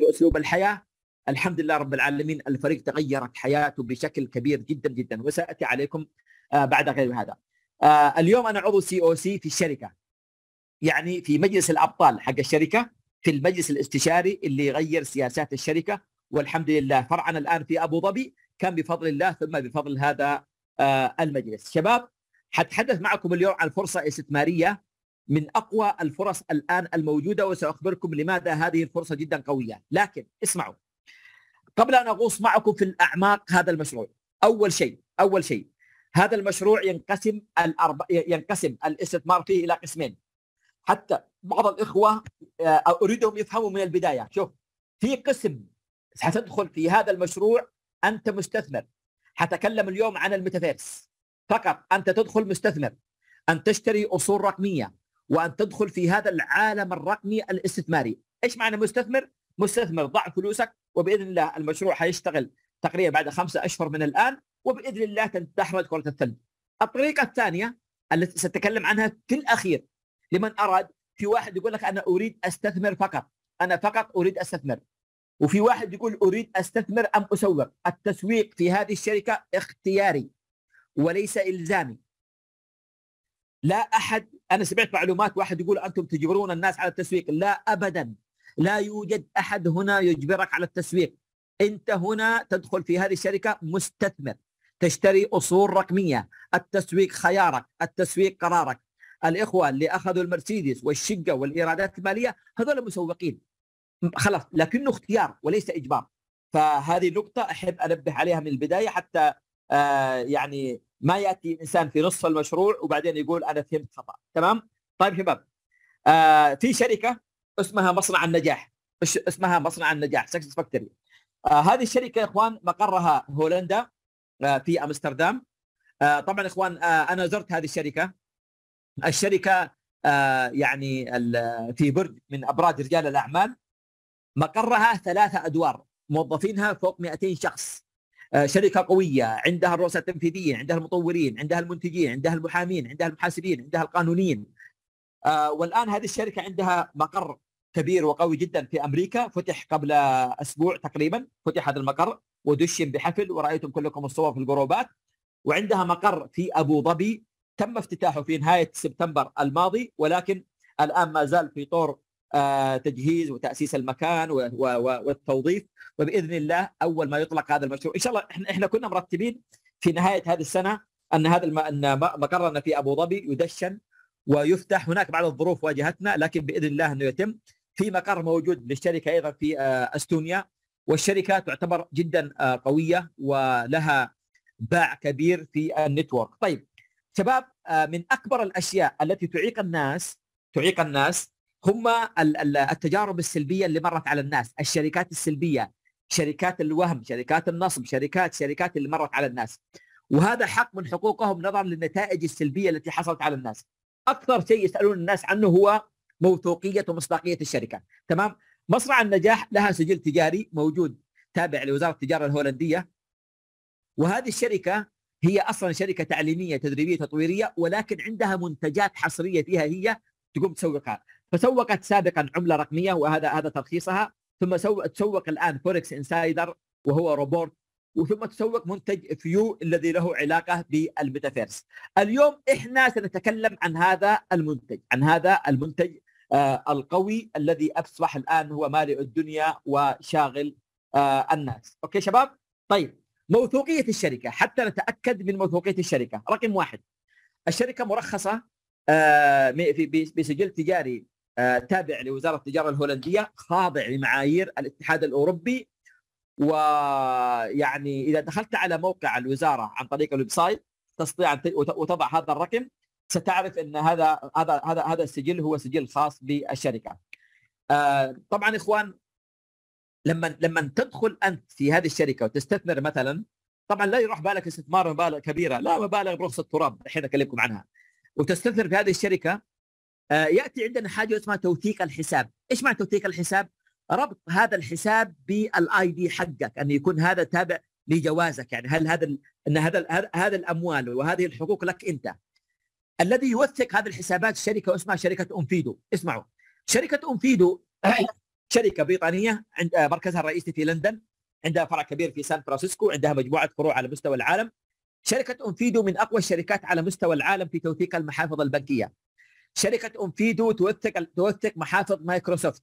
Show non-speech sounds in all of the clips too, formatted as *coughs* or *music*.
تغيير اسلوب الحياة. الحمد لله رب العالمين الفريق تغيرت حياته بشكل كبير جدا جدا وسأتي عليكم آه، بعد غير هذا. آه، اليوم أنا عضو COC في الشركة. يعني في مجلس الأبطال حق الشركة في المجلس الاستشاري اللي يغير سياسات الشركة. والحمد لله فرعنا الآن في أبو ظبي كان بفضل الله ثم بفضل هذا آه، المجلس. شباب حتحدث معكم اليوم عن فرصة استثمارية. من أقوى الفرص الآن الموجودة وسأخبركم لماذا هذه الفرصة جدا قوية. لكن اسمعوا قبل أن أغوص معكم في الأعماق هذا المشروع أول شيء أول شيء هذا المشروع ينقسم الأرب... ينقسم الاستثمار فيه إلى قسمين. حتى بعض الإخوة آه، أريدهم يفهموا من البداية. شوف في قسم حتدخل في هذا المشروع أنت مستثمر. حتكلم اليوم عن الميتافيرس. فقط أنت تدخل مستثمر أن تشتري أصول رقمية. وأن تدخل في هذا العالم الرقمي الاستثماري. إيش معنى مستثمر؟ مستثمر ضع فلوسك وبإذن الله المشروع حيشتغل تقريبا بعد خمسة أشهر من الآن وبإذن الله تحرز كرة الثلج. الطريقة الثانية التي سأتكلم عنها في الأخير لمن أراد في واحد يقول لك أنا أريد أستثمر فقط. أنا فقط أريد أستثمر. وفي واحد يقول أريد أستثمر أم أسوق. التسويق في هذه الشركة اختياري وليس إلزامي. لا أحد أنا سمعت معلومات واحد يقول أنتم تجبرون الناس على التسويق. لا ابدا. لا يوجد أحد هنا يجبرك على التسويق. أنت هنا تدخل في هذه الشركة مستثمر تشتري أصول رقمية. التسويق خيارك التسويق قرارك. الإخوة اللي أخذوا المرسيدس والشقة والإيرادات المالية هذول مسوقين. خلاص لكنه اختيار وليس إجبار. فهذه نقطة أحب أنبه عليها من البداية حتى آه يعني ما يأتي انسان في نصف المشروع وبعدين يقول أنا فهمت خطأ. تمام؟ طيب شباب آه في شركة اسمها مصنع النجاح. اسمها مصنع النجاح Success Factory آه هذه الشركة يا إخوان مقرها هولندا آه في أمستردام. آه طبعا إخوان آه أنا زرت هذه الشركة. الشركة آه يعني في برج من أبراج رجال الأعمال. مقرها ثلاثة أدوار موظفينها فوق 200 شخص. شركة قوية عندها الرؤساء التنفيذيين عندها المطورين عندها المنتجين عندها المحامين عندها المحاسبين عندها القانونيين. آه والآن هذه الشركة عندها مقر كبير وقوي جدا في أمريكا. فتح قبل أسبوع تقريبا فتح هذا المقر ودشن بحفل ورأيتم كلكم الصور في الجروبات. وعندها مقر في أبو ظبي. تم افتتاحه في نهاية سبتمبر الماضي ولكن الآن ما زال في طور آه تجهيز وتأسيس المكان والتوظيف. وبإذن الله أول ما يطلق هذا المشروع إن شاء الله إحنا كنا مرتبين في نهاية هذه السنة أن هذا الم... أن مقرنا في أبو ظبي يدشن ويفتح. هناك بعض الظروف واجهتنا لكن بإذن الله أنه يتم. في مقر موجود للشركة أيضا في آه، أستونيا. والشركة تعتبر جدا آه، قوية ولها باع كبير في النتورك. طيب شباب آه، من أكبر الأشياء التي تعيق الناس تعيق الناس هم التجارب السلبية اللي مرت على الناس الشركات السلبية شركات الوهم شركات النصب شركات شركات اللي مرت على الناس. وهذا حق من حقوقهم نظرا للنتائج السلبية التي حصلت على الناس. أكثر شيء يسألون الناس عنه هو موثوقية ومصداقية الشركة. تمام؟ مصنع النجاح لها سجل تجاري موجود تابع لوزارة التجارة الهولندية. وهذه الشركة هي أصلا شركة تعليمية تدريبية تطويرية ولكن عندها منتجات حصرية فيها هي تقوم تسوقها. فسوقت سابقا عملة رقمية وهذا هذا ترخيصها ثم تسوق الآن Forex Insider وهو روبوت وثم تسوق منتج View الذي له علاقة بالميتافيرس. اليوم إحنا سنتكلم عن هذا المنتج، عن هذا المنتج آه القوي الذي أصبح الآن هو مالئ الدنيا وشاغل آه الناس. okay شباب؟ طيب موثوقية الشركة حتى نتأكد من موثوقية الشركة، رقم واحد الشركة مرخصة آه بسجل تجاري تابع لوزارة التجارة الهولندية خاضع لمعايير الاتحاد الأوروبي ويعني إذا دخلت على موقع الوزارة عن طريق ال website تستطيع أن وتضع هذا الرقم ستعرف إن هذا هذا هذا هذا السجل هو سجل خاص بالشركة. آه طبعا إخوان لما لما تدخل أنت في هذه الشركة وتستثمر مثلا طبعا لا يروح بالك استثمار مبالغ كبيرة لا مبالغ برخص التراب الحين أكلمكم عنها وتستثمر في هذه الشركة آه يأتي عندنا حاجة اسمها توثيق الحساب، إيش معنى توثيق الحساب؟ ربط هذا الحساب بالاي دي حقك أن يكون هذا تابع لجوازك. يعني هل هذا أن هذا هذا الأموال وهذه الحقوق لك أنت. الذي يوثق هذه الحسابات شركة اسمها شركة Onfido اسمعوا. شركة Onfido *coughs* شركة بريطانية عند مركزها الرئيسي في لندن عندها فرع كبير في سان فرانسيسكو عندها مجموعة فروع على مستوى العالم. شركة Onfido من أقوى الشركات على مستوى العالم في توثيق المحافظ البنكية. شركة Onfido توثق توثق محافظ مايكروسوفت.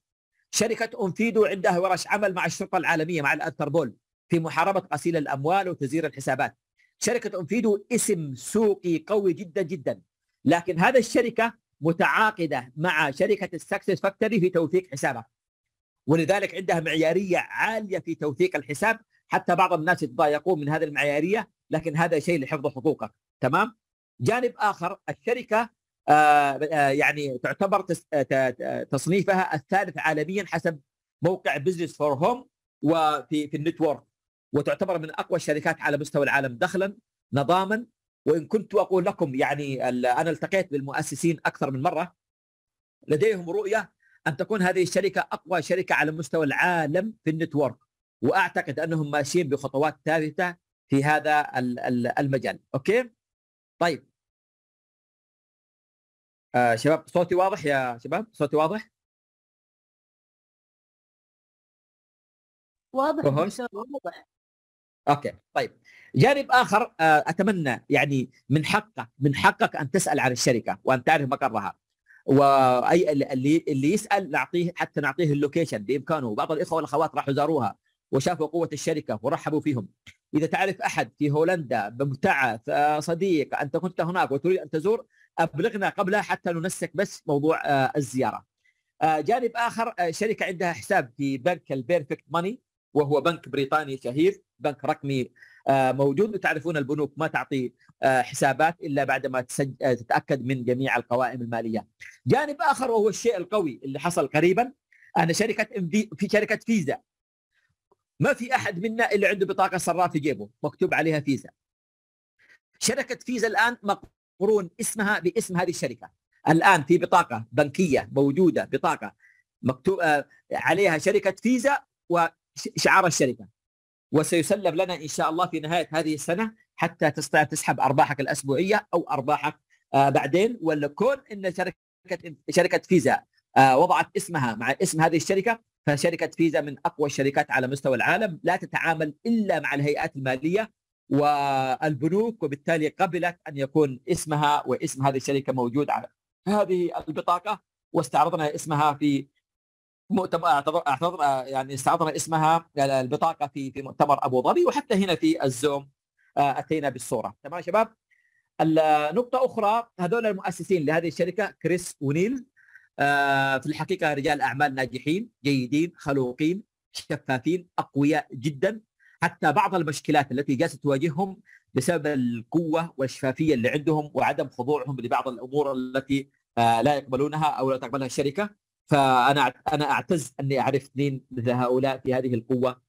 شركة Onfido عندها ورش عمل مع الشرطة العالمية مع الأنتربول في محاربة غسيل الأموال وتزوير الحسابات. شركة Onfido اسم سوقي قوي جدا جدا. لكن هذا الشركة متعاقدة مع شركة ال Success Factory في توثيق حسابها. ولذلك عندها معيارية عالية في توثيق الحساب. حتى بعض الناس يتضايقون من هذه المعيارية لكن هذا شيء لحفظ حقوقك. تمام؟ جانب آه، آه، يعني تعتبر آه، تصنيفها الثالث عالميا حسب موقع Business For Home وفي في ال network. وتعتبر من أقوى الشركات على مستوى العالم دخلا نظاما. وإن كنت أقول لكم يعني أنا التقيت بالمؤسسين أكثر من مرة لديهم رؤية أن تكون هذه الشركة أقوى شركة على مستوى العالم في ال network. وأعتقد أنهم ماشيين بخطوات ثابته في هذا المجال. okay؟ طيب. آه شباب صوتي واضح يا شباب؟ صوتي واضح؟ واضح واضح. okay طيب. جانب آخر آه أتمنى يعني من حقك من حقك أن تسأل عن الشركة وأن تعرف مقرها. وأي اللي اللي يسأل نعطيه حتى نعطيه ال location بإمكانه. وبعض الإخوة والأخوات راحوا زاروها وشافوا قوة الشركة ورحبوا فيهم. إذا تعرف أحد في هولندا بمبتعث صديق أنت كنت هناك وتريد أن تزور أبلغنا قبلها حتى ننسق بس موضوع آه، الزيارة. آه، جانب آخر آه، شركة عندها حساب في بنك البيرفكت ماني وهو بنك بريطاني شهير بنك رقمي موجود وتعرفون البنوك ما تعطي حسابات إلا بعد ما تتأكد من جميع القوائم المالية. جانب آخر وهو الشيء القوي اللي حصل قريبا أنا شركة في شركة فيزا ما في أحد منا إلا عنده بطاقة صراف في جيبه مكتوب عليها فيزا. شركة فيزا الآن قرون اسمها باسم هذه الشركة. الآن في بطاقة بنكية موجودة بطاقة مكتوب آه، عليها شركة فيزا وشعار الشركة. وسيسلم لنا إن شاء الله في نهاية هذه السنة حتى تستطيع تسحب أرباحك الأسبوعية أو أرباحك آه، بعدين. ولا كون إن شركه شركة فيزا آه، وضعت اسمها مع اسم هذه الشركة فشركة فيزا من أقوى الشركات على مستوى العالم. لا تتعامل إلا مع الهيئات المالية. والبنوك وبالتالي قبلت أن يكون اسمها واسم هذه الشركة موجود على هذه البطاقة واستعرضنا اسمها في مؤتمر اعتذر يعني استعرضنا اسمها البطاقة في في مؤتمر أبو ظبي وحتى هنا في الزوم آه، أتينا بالصورة. تمام شباب؟ النقطة أخرى هذول المؤسسين لهذه الشركة كريس ونيل آه، في الحقيقة رجال أعمال ناجحين جيدين خلوقين شفافين أقوياء جدا. حتى بعض المشكلات التي جالسة تواجههم بسبب القوة والشفافية اللي عندهم وعدم خضوعهم لبعض الأمور التي آه، لا يقبلونها أو لا تقبلها الشركة فأنا أنا أعتز أني أعرف اثنين مثل هؤلاء في هذه القوة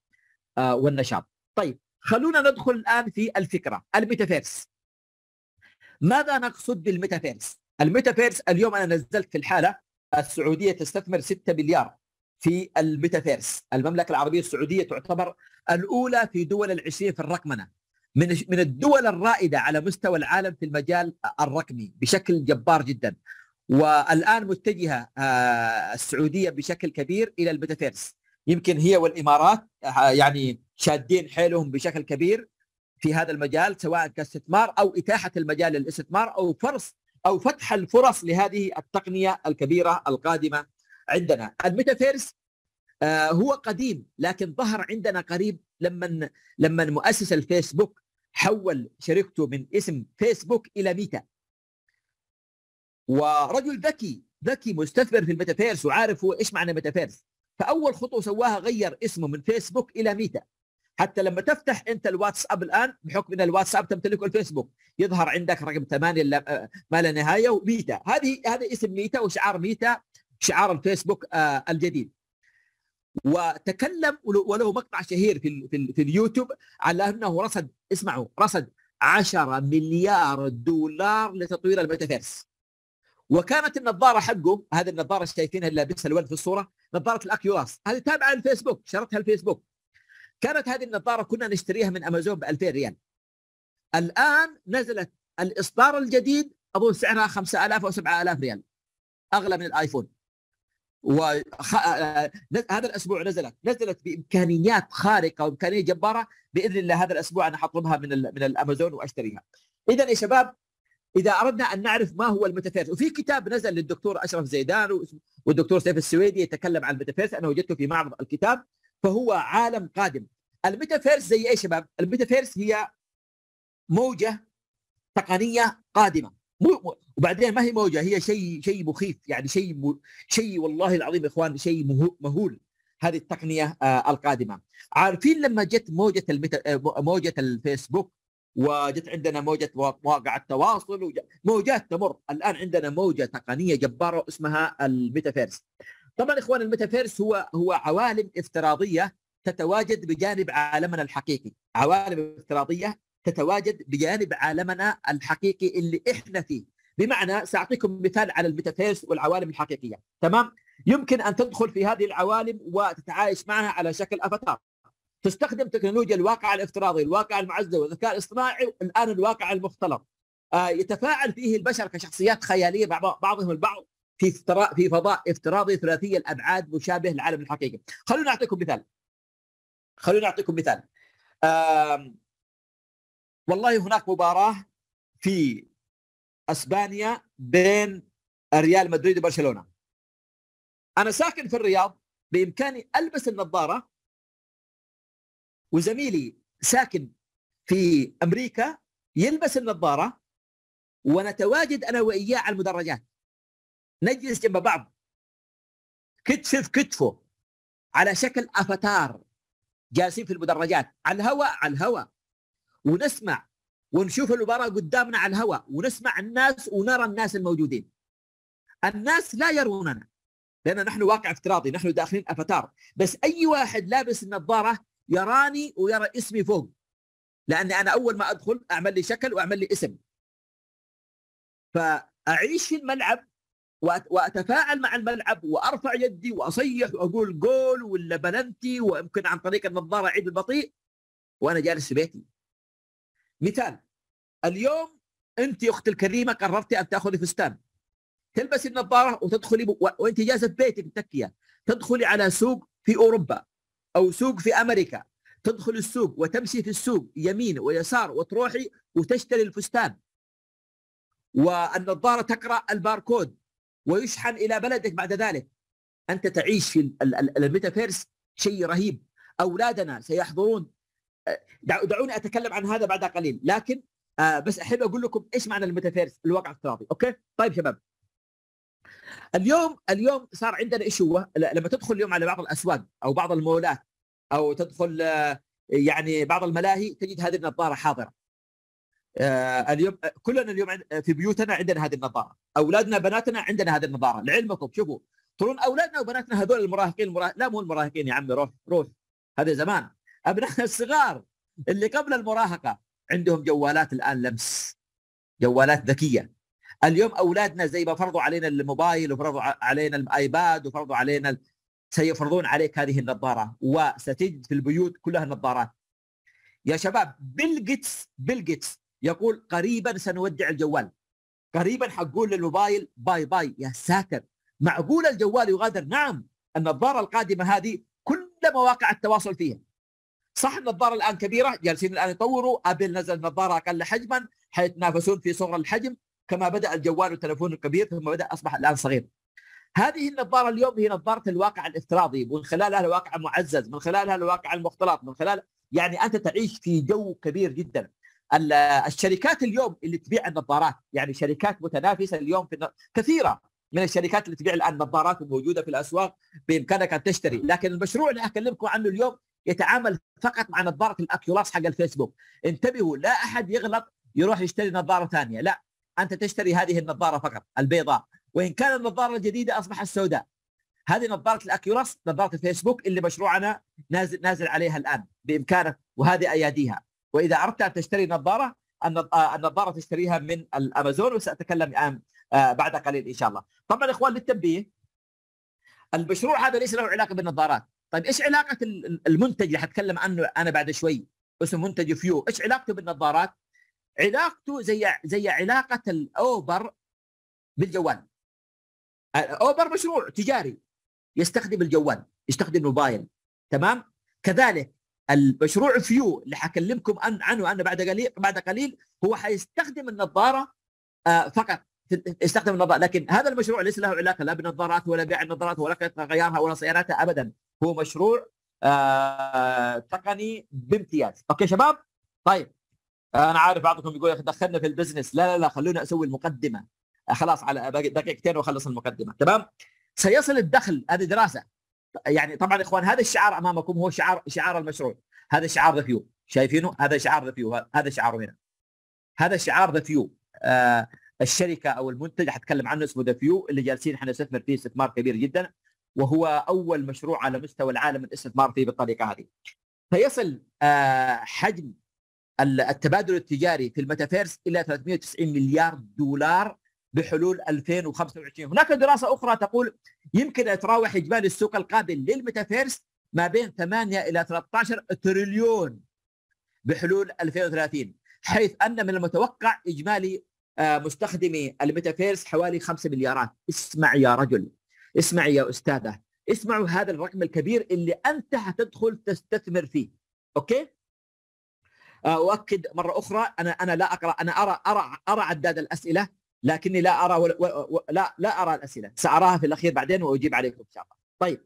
آه، والنشاط. طيب خلونا ندخل الآن في الفكرة الميتافيرس. ماذا نقصد بالميتافيرس؟ الميتافيرس اليوم أنا نزلت في الحالة السعودية تستثمر 6 مليار في الميتافيرس. المملكة العربية السعودية تعتبر الأولى في دول العشرين في الرقمنة. من من الدول الرائدة على مستوى العالم في المجال الرقمي بشكل جبار جدا. والآن متجهة آه، السعودية بشكل كبير إلى الميتافيرس. يمكن هي والإمارات آه، يعني شادين حيلهم بشكل كبير في هذا المجال سواء كاستثمار أو إتاحة المجال للاستثمار أو فرص أو فتح الفرص لهذه التقنية الكبيرة القادمة عندنا. الميتافيرس آه هو قديم لكن ظهر عندنا قريب لما لما مؤسس الفيسبوك حول شركته من اسم فيسبوك إلى ميتا. ورجل ذكي ذكي مستثمر في الميتافيرس وعارف هو إيش معنى ميتافيرس فأول خطوة سواها غير اسمه من فيسبوك إلى ميتا. حتى لما تفتح أنت الواتساب الآن بحكم إن الواتساب تمتلكه الفيسبوك يظهر عندك رقم 8 ما لا نهاية وميتا. هذه هذا اسم ميتا وشعار ميتا. شعار الفيسبوك آه، الجديد. وتكلم وله مقطع شهير في في, اليوتيوب على أنه رصد اسمعوا رصد 10 مليار دولار لتطوير الميتافيرس. وكانت النظارة حقه هذه النظارة شايفينها اللي لابسها الولد في الصورة نظارة ال Oculus هذه تابعة للفيسبوك شرتها الفيسبوك. كانت هذه النظارة كنا نشتريها من أمازون ب 2000 ريال. الآن نزلت الإصدار الجديد أظن سعرها 5000 أو 7000 ريال أغلى من الآيفون. وهذا الأسبوع نزلت نزلت بإمكانيات خارقة وإمكانية جبارة بإذن الله هذا الأسبوع أنا حطلبها من من الأمازون وأشتريها. اذا يا شباب إذا أردنا أن نعرف ما هو الميتافيرس وفي كتاب نزل للدكتور أشرف زيدان والدكتور سيف السويدي يتكلم عن الميتافيرس أنا وجدته في معرض الكتاب فهو عالم قادم. الميتافيرس زي إيه شباب؟ الميتافيرس هي موجة تقنية قادمة. مو وبعدين ما هي موجة هي شيء شيء مخيف يعني شيء م... شيء والله العظيم يا إخوان شيء مهول هذه التقنية آه القادمة. عارفين لما جت موجة الميتا... آه، موجة الفيسبوك وجت عندنا موجة مواقع التواصل موجات تمر. الآن عندنا موجة تقنية جبارة اسمها الميتافيرس. طبعا إخوان الميتافيرس هو هو عوالم افتراضية تتواجد بجانب عالمنا الحقيقي. عوالم افتراضية تتواجد بجانب عالمنا الحقيقي اللي إحنا فيه. بمعنى سأعطيكم مثال على الميتافيرس والعوالم الحقيقية. تمام؟ يمكن أن تدخل في هذه العوالم وتتعايش معها على شكل أفاتار. تستخدم تكنولوجيا الواقع الافتراضي الواقع المعزز والذكاء الاصطناعي الآن الواقع المختلط. آه يتفاعل فيه البشر كشخصيات خيالية مع بعضهم البعض في في فضاء افتراضي ثلاثي الأبعاد مشابه للعالم الحقيقي. خلونا أعطيكم مثال. خلونا أعطيكم مثال. والله هناك مباراة في أسبانيا بين ريال مدريد وبرشلونة. أنا ساكن في الرياض بإمكاني ألبس النظارة وزميلي ساكن في أمريكا يلبس النظارة ونتواجد أنا وإياه على المدرجات. نجلس جنب بعض. كتف في كتفه على شكل أفاتار جالسين في المدرجات. على الهواء على الهواء. ونسمع ونشوف المباراه قدامنا على الهواء ونسمع الناس ونرى الناس الموجودين. الناس لا يروننا لأن نحن واقع افتراضي نحن داخلين أفاتار. بس أي واحد لابس النظارة يراني ويرى اسمي فوق لأني أنا أول ما أدخل أعمل لي شكل وأعمل لي اسم. فأعيش في الملعب وأتفاعل مع الملعب وأرفع يدي وأصيح وأقول جول ولا بلنتي ويمكن عن طريق النظارة اعيد البطيء وأنا جالس في بيتي. مثال اليوم أنت يا أختي الكريمة قررتي أن تأخذي فستان. تلبسي النظارة وتدخلي ب... وأنت جالسة في بيتك متكية. تدخلي على سوق في أوروبا أو سوق في أمريكا. تدخل السوق وتمشي في السوق يمين ويسار وتروحي وتشتري الفستان. والنظارة تقرأ الباركود ويشحن إلى بلدك بعد ذلك. أنت تعيش في الميتافيرس شيء رهيب. أولادنا سيحضرون دعوني أتكلم عن هذا بعد قليل. لكن آه بس أحب أقول لكم إيش معنى الميتافيرس الواقع الافتراضي okay؟ طيب شباب. اليوم اليوم صار عندنا إيش هو لما تدخل اليوم على بعض الأسواق أو بعض المولات أو تدخل آه، يعني بعض الملاهي تجد هذه النظارة حاضرة. آه اليوم كلنا اليوم في بيوتنا عندنا هذه النظارة. أولادنا بناتنا عندنا هذه النظارة. لعلمكم شوفوا. ترون أولادنا وبناتنا هذول المراهقين المراهق لا مو المراهقين يا عمي روح روح. هذا زمان. ابنائنا *laughs* الصغار اللي قبل المراهقة. عندهم جوالات الآن لمس جوالات ذكية. اليوم أولادنا زي ما فرضوا علينا الموبايل وفرضوا علينا الآيباد وفرضوا علينا سيفرضون عليك هذه النظارة وستجد في البيوت كلها نظارات يا شباب بيل جيتس بيل جيتس يقول قريبا سنودع الجوال. قريبا حقول للموبايل bye bye يا ساتر. معقول الجوال يغادر؟ نعم. النظارة القادمة هذه كل مواقع التواصل فيها. صح النظارة الآن كبيرة جالسين الآن يطوروا ابل نزل نظارة أقل حجما حيتنافسون في صغر الحجم كما بدأ الجوال والتلفون الكبير ثم بدأ أصبح الآن صغير. هذه النظارة اليوم هي نظارة الواقع الافتراضي من خلالها الواقع المعزز من خلالها الواقع المختلط من خلال يعني أنت تعيش في جو كبير جدا. الشركات اليوم اللي تبيع النظارات يعني شركات متنافسة اليوم في كثيرة من الشركات اللي تبيع الآن نظارات موجوده في الأسواق بإمكانك أن تشتري لكن المشروع اللي أكلمكم عنه اليوم يتعامل فقط مع نظارة الأكيولاس حق الفيسبوك. انتبهوا لا أحد يغلط يروح يشتري نظارة ثانية لا أنت تشتري هذه النظارة فقط البيضاء. وإن كان النظارة الجديدة أصبحت السوداء هذه نظارة الأكيولاس نظارة الفيسبوك اللي مشروعنا نازل نازل عليها الآن بإمكانك وهذه أياديها. وإذا أردت أن تشتري نظارة النظارة تشتريها من الأمازون وسأتكلم الآن آه، بعد قليل إن شاء الله. طبعا إخوان للتنبيه المشروع هذا ليس له علاقة بالنظارات. طيب إيش علاقة المنتج؟ اللي حتكلم عنه أنا بعد شوي. اسمه منتج View. إيش علاقته بالنظارات؟ علاقته زي زي علاقة الأوبر بالجوال. اوبر مشروع تجاري يستخدم الجوال يستخدم الموبايل. تمام؟ كذلك المشروع View اللي حكلمكم عنه أنا بعد قليل بعد قليل هو حيستخدم النظارة آه فقط. يستخدم النظارة لكن هذا المشروع ليس له علاقة لا بالنظارات ولا بيع النظارات ولا غيارها ولا صيانتها ابدا. هو مشروع آه تقني بامتياز. okay شباب؟ طيب أنا عارف بعضكم يقول دخلنا في ال business. لا لا لا خلونا أسوي المقدمة. آه خلاص على دقيقتين واخلص المقدمة. تمام؟ سيصل الدخل هذه دراسة. يعني طبعا إخوان هذا الشعار أمامكم هو شعار شعار المشروع. هذا شعار The View شايفينه؟ هذا شعار The View هذا شعاره هنا. هذا شعار The View آه الشركة أو المنتج حتكلم عنه اسمه The View اللي جالسين إحنا نستثمر فيه استثمار كبير جدا. وهو أول مشروع على مستوى العالم الاستثمار فيه بالطريقة هذه. فيصل آه حجم التبادل التجاري في الميتافيرس إلى 390 مليار دولار بحلول 2025 هناك دراسة أخرى تقول يمكن أن يتراوح إجمالي السوق القابل للميتافيرس ما بين 8 إلى 13 تريليون بحلول 2030 حيث أن من المتوقع إجمالي آه، مستخدمي الميتافيرس حوالي 5 مليارات. اسمع يا رجل. اسمع يا أستاذة اسمعوا هذا الرقم الكبير اللي أنت حتدخل تستثمر فيه okay؟ آه، أؤكد مرة أخرى أنا أنا لا أقرأ أنا أرى أرى أرى عداد الأسئلة لكني لا أرى و... و... و... لا لا أرى الأسئلة سأراها في الأخير بعدين وأجيب عليكم إن شاء الله. طيب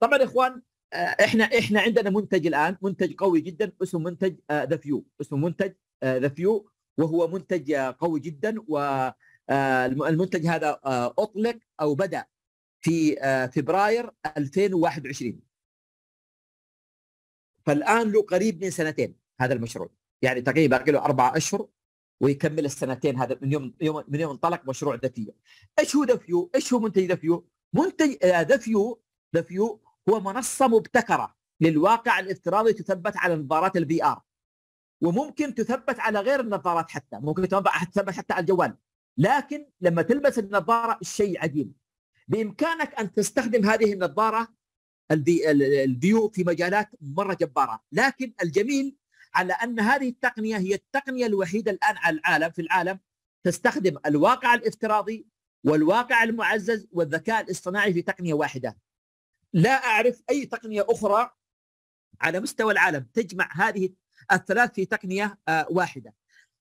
طبعا يا إخوان آه، إحنا إحنا عندنا منتج الآن منتج قوي جدا اسمه منتج The آه، View اسمه منتج The View وهو منتج قوي جدا والمنتج هذا أطلق أو بدأ في فبراير 2021 فالآن له قريب من سنتين هذا المشروع. يعني تقريبا باقي له أربع أشهر ويكمل السنتين هذا من يوم يوم من يوم انطلق مشروع The View إيش هو The View؟ إيش هو منتج The View؟ منتج The View The View هو منصة مبتكرة للواقع الافتراضي تثبت على نظارات ال VR وممكن تثبت على غير النظارات حتى ممكن تثبت حتى على الجوال. لكن لما تلبس النظارة الشيء عجيب بإمكانك أن تستخدم هذه النظارة الفيو في مجالات مرة جبارة لكن الجميل على أن هذه التقنية هي التقنية الوحيدة الآن على العالم في العالم تستخدم الواقع الافتراضي والواقع المعزز والذكاء الاصطناعي في تقنية واحدة. لا أعرف أي تقنية أخرى على مستوى العالم تجمع هذه الثلاث في تقنية آه، واحدة.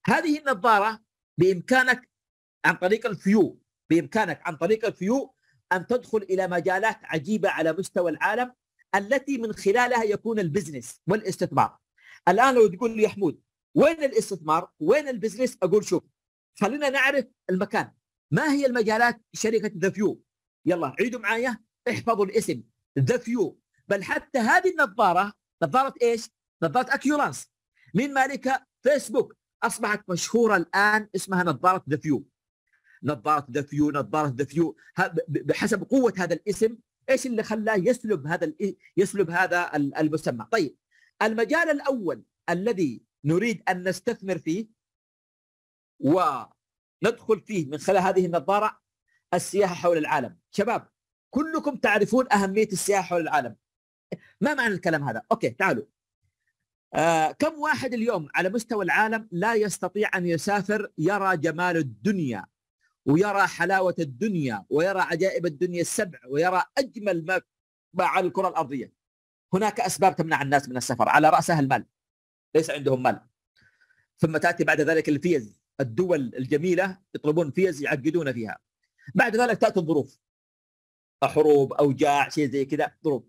هذه النظارة بإمكانك عن طريق ال View بإمكانك عن طريق ال View أن تدخل إلى مجالات عجيبة على مستوى العالم التي من خلالها يكون ال business والاستثمار. الآن لو تقول لي يا حمود وين الاستثمار؟ وين ال business؟ أقول شوف خلينا نعرف المكان ما هي المجالات شركة The View يلا عيدوا معايا احفظوا الاسم The View بل حتى هذه النظارة نظارة إيش؟ نظارة Oculus من مالكها؟ فيسبوك أصبحت مشهورة الآن اسمها نظارة The View نظاره The View نظاره The View بحسب قوة هذا الاسم إيش اللي خلاه يسلب هذا يسلب هذا المسمى؟ طيب المجال الأول الذي نريد أن نستثمر فيه وندخل فيه من خلال هذه النظارة السياحة حول العالم. شباب كلكم تعرفون أهمية السياحة حول العالم. ما معنى الكلام هذا؟ أوكي تعالوا. آه كم واحد اليوم على مستوى العالم لا يستطيع أن يسافر يرى جمال الدنيا؟ ويرى حلاوة الدنيا ويرى عجائب الدنيا السبع ويرى أجمل ما على الكرة الأرضية. هناك أسباب تمنع الناس من السفر على راسها المال ليس عندهم مال. ثم تأتي بعد ذلك الفيز. الدول الجميلة يطلبون فيز يعقدون فيها. بعد ذلك تأتي الظروف. حروب أوجاع شيء زي كذا ظروف.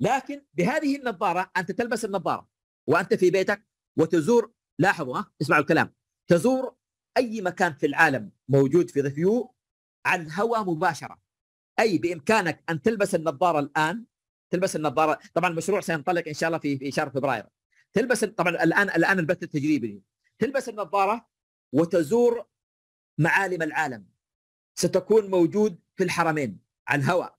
لكن بهذه النظارة أنت تلبس النظارة وأنت في بيتك وتزور لاحظوا ها اسمعوا الكلام تزور أي مكان في العالم موجود في The View على الهواء مباشرة. أي بإمكانك أن تلبس النظارة الآن تلبس النظارة. طبعا المشروع سينطلق إن شاء الله في في شهر فبراير. تلبس طبعا الآن الآن البث التجريبي. تلبس النظارة وتزور معالم العالم. ستكون موجود في الحرمين على الهواء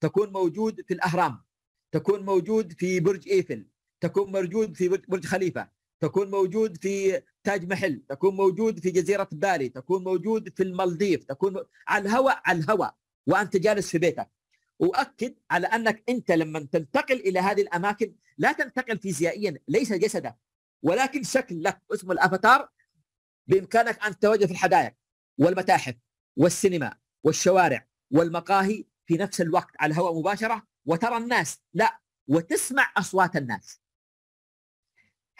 تكون موجود في الأهرام. تكون موجود في برج إيفل. تكون موجود في برج خليفة. تكون موجود في تاج محل تكون موجود في جزيرة بالي تكون موجود في المالديف تكون على الهواء على الهواء وأنت جالس في بيتك. واكد على أنك أنت لما تنتقل إلى هذه الأماكن لا تنتقل فيزيائيا ليس جسدك ولكن شكل لك اسمه الأفاتار بإمكانك أن تتواجد في الحدائق والمتاحف والسينما والشوارع والمقاهي في نفس الوقت على الهواء مباشرة وترى الناس لا وتسمع أصوات الناس.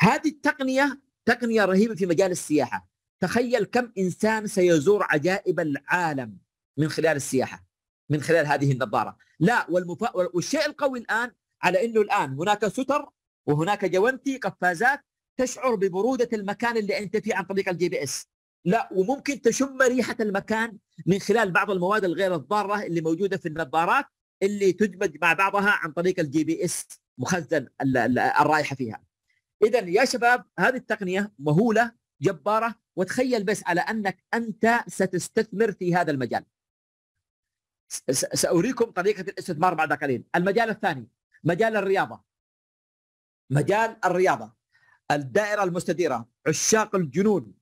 هذه التقنية تقنية رهيبة في مجال السياحة. تخيل كم إنسان سيزور عجائب العالم من خلال السياحة من خلال هذه النظارة. لا والمفا... والشيء القوي الآن على إنه الآن هناك ستر وهناك جوانتي قفازات تشعر ببرودة المكان اللي أنت فيه عن طريق ال GPS لا وممكن تشم ريحة المكان من خلال بعض المواد الغير الضارة اللي موجودة في النظارات اللي تدمج مع بعضها عن طريق ال GPS مخزن الرائحة فيها. اذا يا شباب هذه التقنية مهولة جبارة وتخيل بس على أنك أنت ستستثمر في هذا المجال. سأريكم طريقة الاستثمار بعد قليل. المجال الثاني مجال الرياضة. مجال الرياضة الدائرة المستديرة عشاق الجنون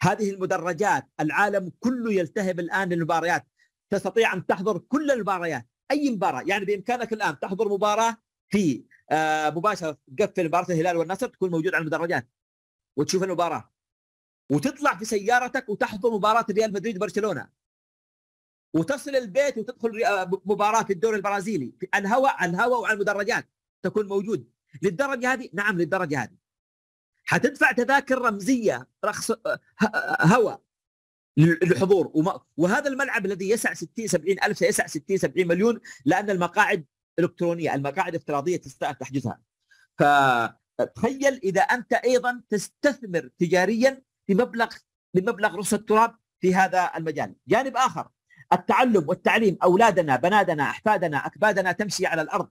هذه المدرجات العالم كله يلتهب الآن للمباريات تستطيع أن تحضر كل المباريات أي مباراة يعني بإمكانك الآن تحضر مباراة في آه مباشرة تقفل مباراة الهلال والنصر تكون موجود على المدرجات. وتشوف المباراة. وتطلع في سيارتك وتحضر مباراة ريال مدريد وبرشلونة. وتصل البيت وتدخل آه، مباراة في الدوري البرازيلي. على الهواء على الهواء وعلى المدرجات تكون موجود. للدرجة هذه؟ نعم للدرجة هذه. حتدفع تذاكر رمزية رخص هواء للحضور. وهذا الملعب الذي يسع 60 70 ألف سيسع 60 70 مليون لأن المقاعد إلكترونية المقاعد افتراضية تستطيع تحجزها. فتخيل إذا أنت أيضا تستثمر تجاريا بمبلغ بمبلغ رص التراب في هذا المجال. جانب آخر التعلم والتعليم أولادنا بناتنا أحفادنا أكبادنا تمشي على الأرض.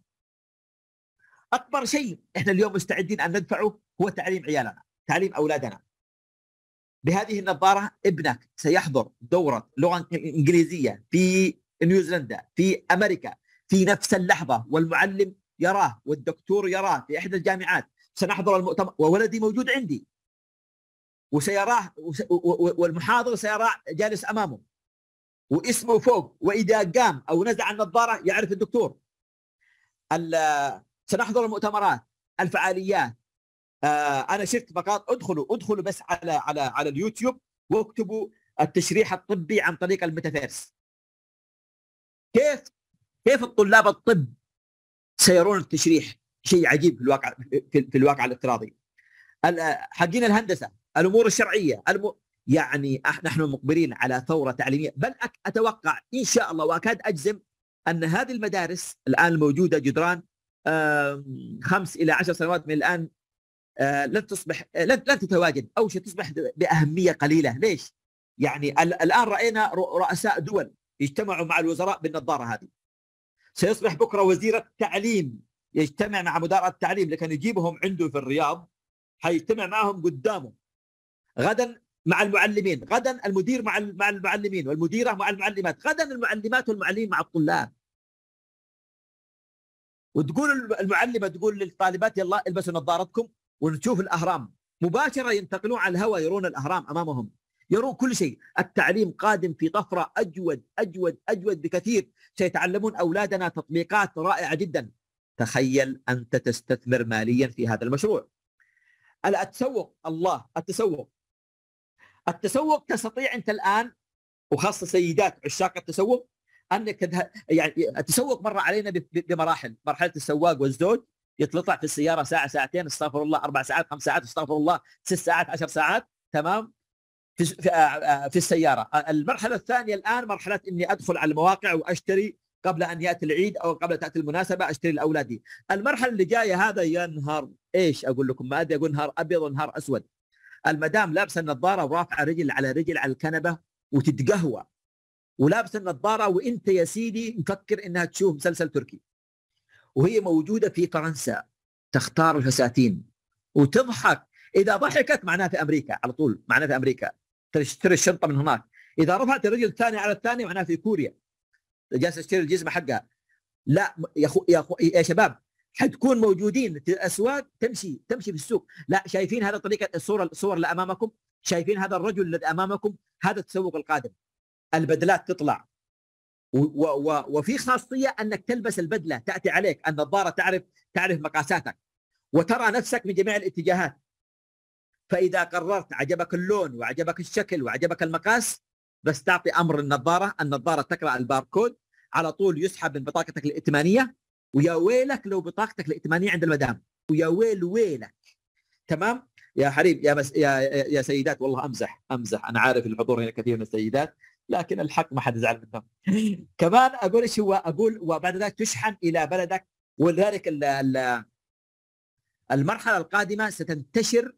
أكبر شيء إحنا اليوم مستعدين أن ندفعه هو تعليم عيالنا تعليم أولادنا. بهذه النظارة ابنك سيحضر دورة لغة إنجليزية في نيوزيلندا في أمريكا في نفس اللحظة والمعلم يراه والدكتور يراه في إحدى الجامعات. سنحضر المؤتمر. وولدي موجود عندي. وسيراه والمحاضر سيراه جالس أمامه. واسمه فوق. وإذا قام أو نزع النظارة يعرف الدكتور. سنحضر المؤتمرات. الفعاليات. آه أنا شفت فقط ادخلوا ادخلوا بس على على على اليوتيوب واكتبوا التشريح الطبي عن طريق الميتافيرس. كيف كيف الطلاب الطب سيرون التشريح؟ شيء عجيب في الواقع في, الواقع الافتراضي. حقين الهندسة الأمور الشرعية الم... يعني نحن مقبلين على ثورة تعليمية. بل أتوقع إن شاء الله وأكاد أجزم أن هذه المدارس الآن الموجوده جدران خمس إلى عشر سنوات من الآن آه، لن تصبح لن لن تتواجد أو تصبح بأهمية قليلة. ليش؟ يعني الآن رأينا رؤساء دول يجتمعوا مع الوزراء بالنظارة هذه. سيصبح بكرة وزير التعليم يجتمع مع مدراء التعليم لكن يجيبهم عنده في الرياض حيجتمع معهم قدامه. غدا مع المعلمين غدا المدير مع مع المعلمين والمديرة مع المعلمات غدا المعلمات والمعلمين مع الطلاب. وتقول المعلمة تقول للطالبات يلا البسوا نظارتكم ونشوف الأهرام. مباشرة ينتقلون على الهواء يرون الأهرام أمامهم. يرون كل شيء. التعليم قادم في طفرة أجود أجود أجود بكثير. سيتعلمون أولادنا تطبيقات رائعة جدا. تخيل أنت تستثمر ماليا في هذا المشروع. التسوق الله التسوق التسوق تستطيع أنت الآن وخاصة سيدات عشاق التسوق أنك يعني التسوق مر علينا بمراحل. مرحلة السواق والزوج يطلع في السيارة ساعة ساعتين استغفر الله أربع ساعات خمس ساعات استغفر الله ست ساعات عشر ساعات تمام؟ في في, السيارة. المرحلة الثانية الآن مرحلة إني أدخل على المواقع وأشتري قبل أن يأتي العيد أو قبل تأتي المناسبة أشتري لأولادي. المرحلة اللي جاية هذا ينهر إيش أقول لكم؟ ما أدري أقول نهار أبيض ونهار أسود. المدام لابسة النظارة ورافعة رجل على رجل على الكنبة وتتقهوى. ولابسة النظارة وإنت يا سيدي مفكر إنها تشوف مسلسل تركي. وهي موجودة في فرنسا. تختار الفساتين. وتضحك. إذا ضحكت معناها في أمريكا على طول معناها في أمريكا. تشتري الشنطة من هناك. إذا رفعت الرجل الثاني على الثاني معناها في كوريا. جالسه تشتري الجزمة حقها. لا يا أخو يا, أخو يا شباب حتكون موجودين في الأسواق تمشي تمشي في السوق. لا شايفين هذا طريقة الصورة الصور اللي أمامكم. شايفين هذا الرجل الذي أمامكم. هذا التسوق القادم. البدلات تطلع. وفي خاصية أنك تلبس البدلة تأتي عليك. النظارة تعرف تعرف مقاساتك. وترى نفسك من جميع الاتجاهات. فإذا قررت عجبك اللون وعجبك الشكل وعجبك المقاس بس تعطي أمر النظارة النظارة تقرأ الباركود على طول يسحب من بطاقتك الائتمانية ويا ويلك لو بطاقتك الائتمانية عند المدام ويا ويل ويلك. تمام؟ يا حبيب يا مس... يا يا سيدات والله أمزح أمزح. أنا عارف الحضور هنا كثير من السيدات لكن الحق ما حد يزعل منهم. *laughs* كمان أقول إيش هو؟ أقول وبعد ذلك تشحن إلى بلدك ولذلك المرحلة القادمة ستنتشر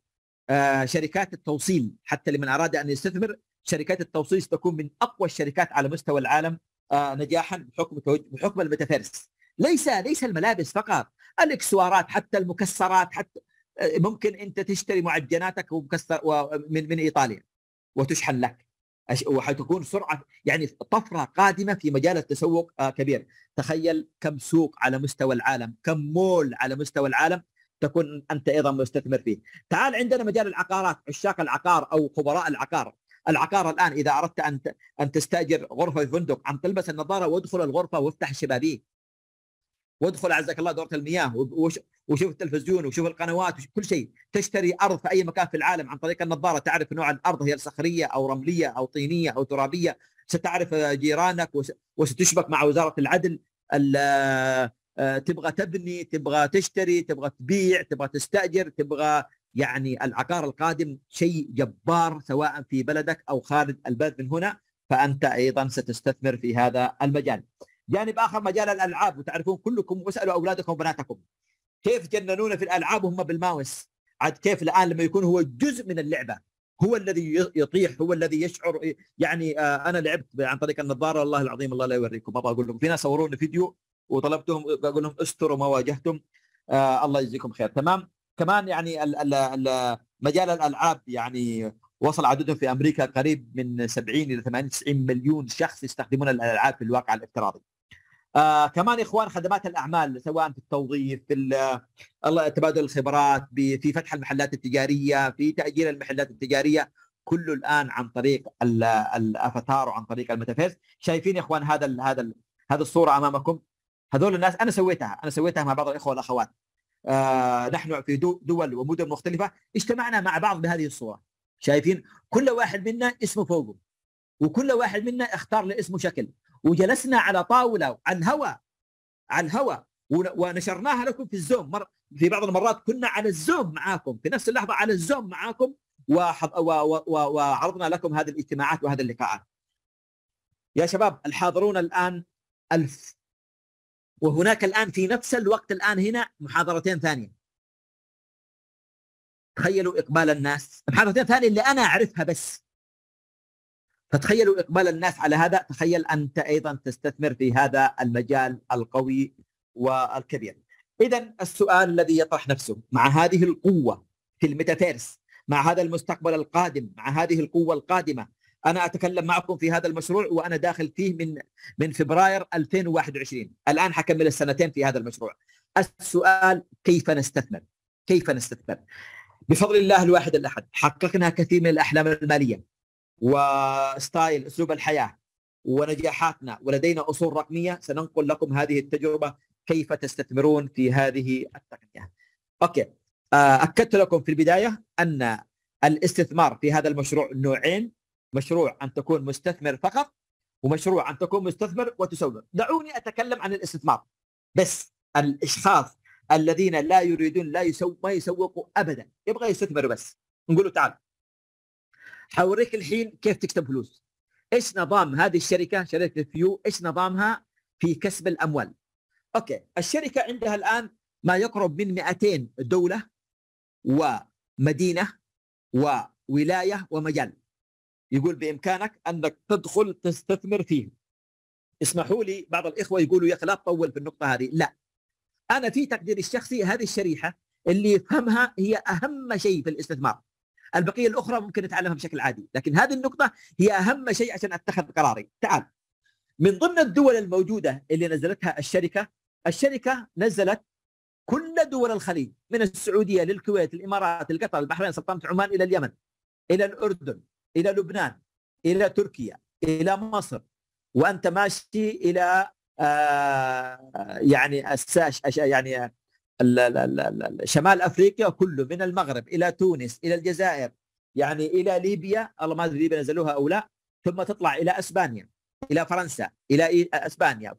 شركات التوصيل. حتى لمن أراد أن يستثمر شركات التوصيل ستكون من أقوى الشركات على مستوى العالم آه، نجاحا بحكم بحكم الميتافيرس. ليس ليس الملابس فقط الاكسوارات حتى المكسرات حتى آه، ممكن أنت تشتري معجناتك ومكسر من من إيطاليا وتشحن لك. وحتكون سرعة يعني طفرة قادمة في مجال التسوق كبير. تخيل كم سوق على مستوى العالم كم مول على مستوى العالم تكون أنت أيضا مستثمر فيه. تعال عندنا مجال العقارات، عشاق العقار أو خبراء العقار. العقار الآن إذا أردت أن أن تستأجر غرفة في فندق عم تلبس النظارة وادخل الغرفة وافتح الشبابيك. وادخل اعزك الله دورة المياه وشوف التلفزيون وشوف القنوات وكل شيء تشتري أرض في أي مكان في العالم عن طريق النظارة تعرف نوع الأرض هي صخريه أو رملية أو طينية أو ترابية ستعرف جيرانك وستشبك مع وزارة العدل تبغى تبني تبغى تشتري تبغى تبيع تبغى تستأجر تبغى يعني العقار القادم شيء جبار سواء في بلدك أو خارج البلد من هنا فأنت أيضا ستستثمر في هذا المجال. جانب آخر مجال الألعاب وتعرفون كلكم واسألوا أولادكم وبناتكم. كيف جننونا في الألعاب وهم بالماوس؟ عاد كيف الآن لما يكون هو جزء من اللعبة هو الذي يطيح هو الذي يشعر يعني آه، أنا لعبت عن طريق النظارة والله العظيم الله لا يوريكم أبغى أقول لكم. في ناس صوروني فيديو. وطلبتهم بقول لهم استروا ما واجهتم آه الله يجزيكم خير. تمام؟ كمان يعني ال ال مجال الألعاب يعني وصل عددهم في أمريكا قريب من 70 إلى 98 مليون شخص يستخدمون الألعاب في الواقع الافتراضي. آه كمان إخوان خدمات الأعمال سواء في التوظيف في تبادل الخبرات في فتح المحلات التجارية في تأجير المحلات التجارية كله الآن عن طريق الأفاتار وعن طريق الميتافيرس شايفين يا إخوان هذا هذا هذه الصورة أمامكم؟ هذول الناس أنا سويتها أنا سويتها مع بعض الإخوة والأخوات. آه نحن في دول ومدن مختلفة اجتمعنا مع بعض بهذه الصورة شايفين؟ كل واحد منا اسمه فوقه وكل واحد منا اختار لاسمه شكل. وجلسنا على طاولة على الهواء على الهواء ونشرناها لكم في الزوم. مر في بعض المرات كنا على الزوم معاكم في نفس اللحظة على الزوم معاكم وعرضنا لكم هذه الاجتماعات وهذه اللقاءات. يا شباب الحاضرون الآن ألف وهناك الآن في نفس الوقت الآن هنا محاضرتين ثانية. تخيلوا إقبال الناس. محاضرتين ثانية اللي أنا أعرفها بس. فتخيلوا إقبال الناس على هذا. تخيل أنت أيضا تستثمر في هذا المجال القوي والكبير. إذا السؤال الذي يطرح نفسه مع هذه القوة في الميتافيرس مع هذا المستقبل القادم مع هذه القوة القادمة أنا أتكلم معكم في هذا المشروع وأنا داخل فيه من من فبراير 2021 الآن حكمل السنتين في هذا المشروع. السؤال كيف نستثمر؟ كيف نستثمر؟ بفضل الله الواحد الأحد حققنا كثير من الأحلام المالية و style أسلوب الحياة ونجاحاتنا ولدينا أصول رقمية. سننقل لكم هذه التجربة كيف تستثمرون في هذه التقنية. okay. آه، أكدت لكم في البداية أن الاستثمار في هذا المشروع نوعين. مشروع أن تكون مستثمر فقط ومشروع أن تكون مستثمر وتسوق. دعوني أتكلم عن الاستثمار. بس الأشخاص الذين لا يريدون لا يسو ما يسوقوا ابدا يبغى يستثمر بس. نقول له تعال حوريك الحين كيف تكسب فلوس. إيش نظام هذه الشركة شركة View إيش نظامها في كسب الأموال؟ okay الشركة عندها الآن ما يقرب من 200 دولة ومدينة وولاية ومجال. يقول بإمكانك أنك تدخل تستثمر فيه اسمحوا لي بعض الإخوة يقولوا يا أخي لا تطول في النقطة هذه. لا. أنا في تقديري الشخصي هذه الشريحة اللي يفهمها هي أهم شيء في الاستثمار. البقية الأخرى ممكن نتعلمها بشكل عادي لكن هذه النقطة هي أهم شيء عشان أتخذ قراري. تعال. من ضمن الدول الموجودة اللي نزلتها الشركة الشركة نزلت كل دول الخليج من السعودية للكويت الإمارات القطر البحرين سلطنة عمان إلى اليمن إلى الأردن. إلى لبنان إلى تركيا إلى مصر وأنت ماشي إلى آه يعني الساش يعني شمال أفريقيا كله من المغرب إلى تونس إلى الجزائر يعني إلى ليبيا الله ما ادري ليبيا نزلوها أو لا ثم تطلع إلى أسبانيا. إلى فرنسا إلى إسبانيا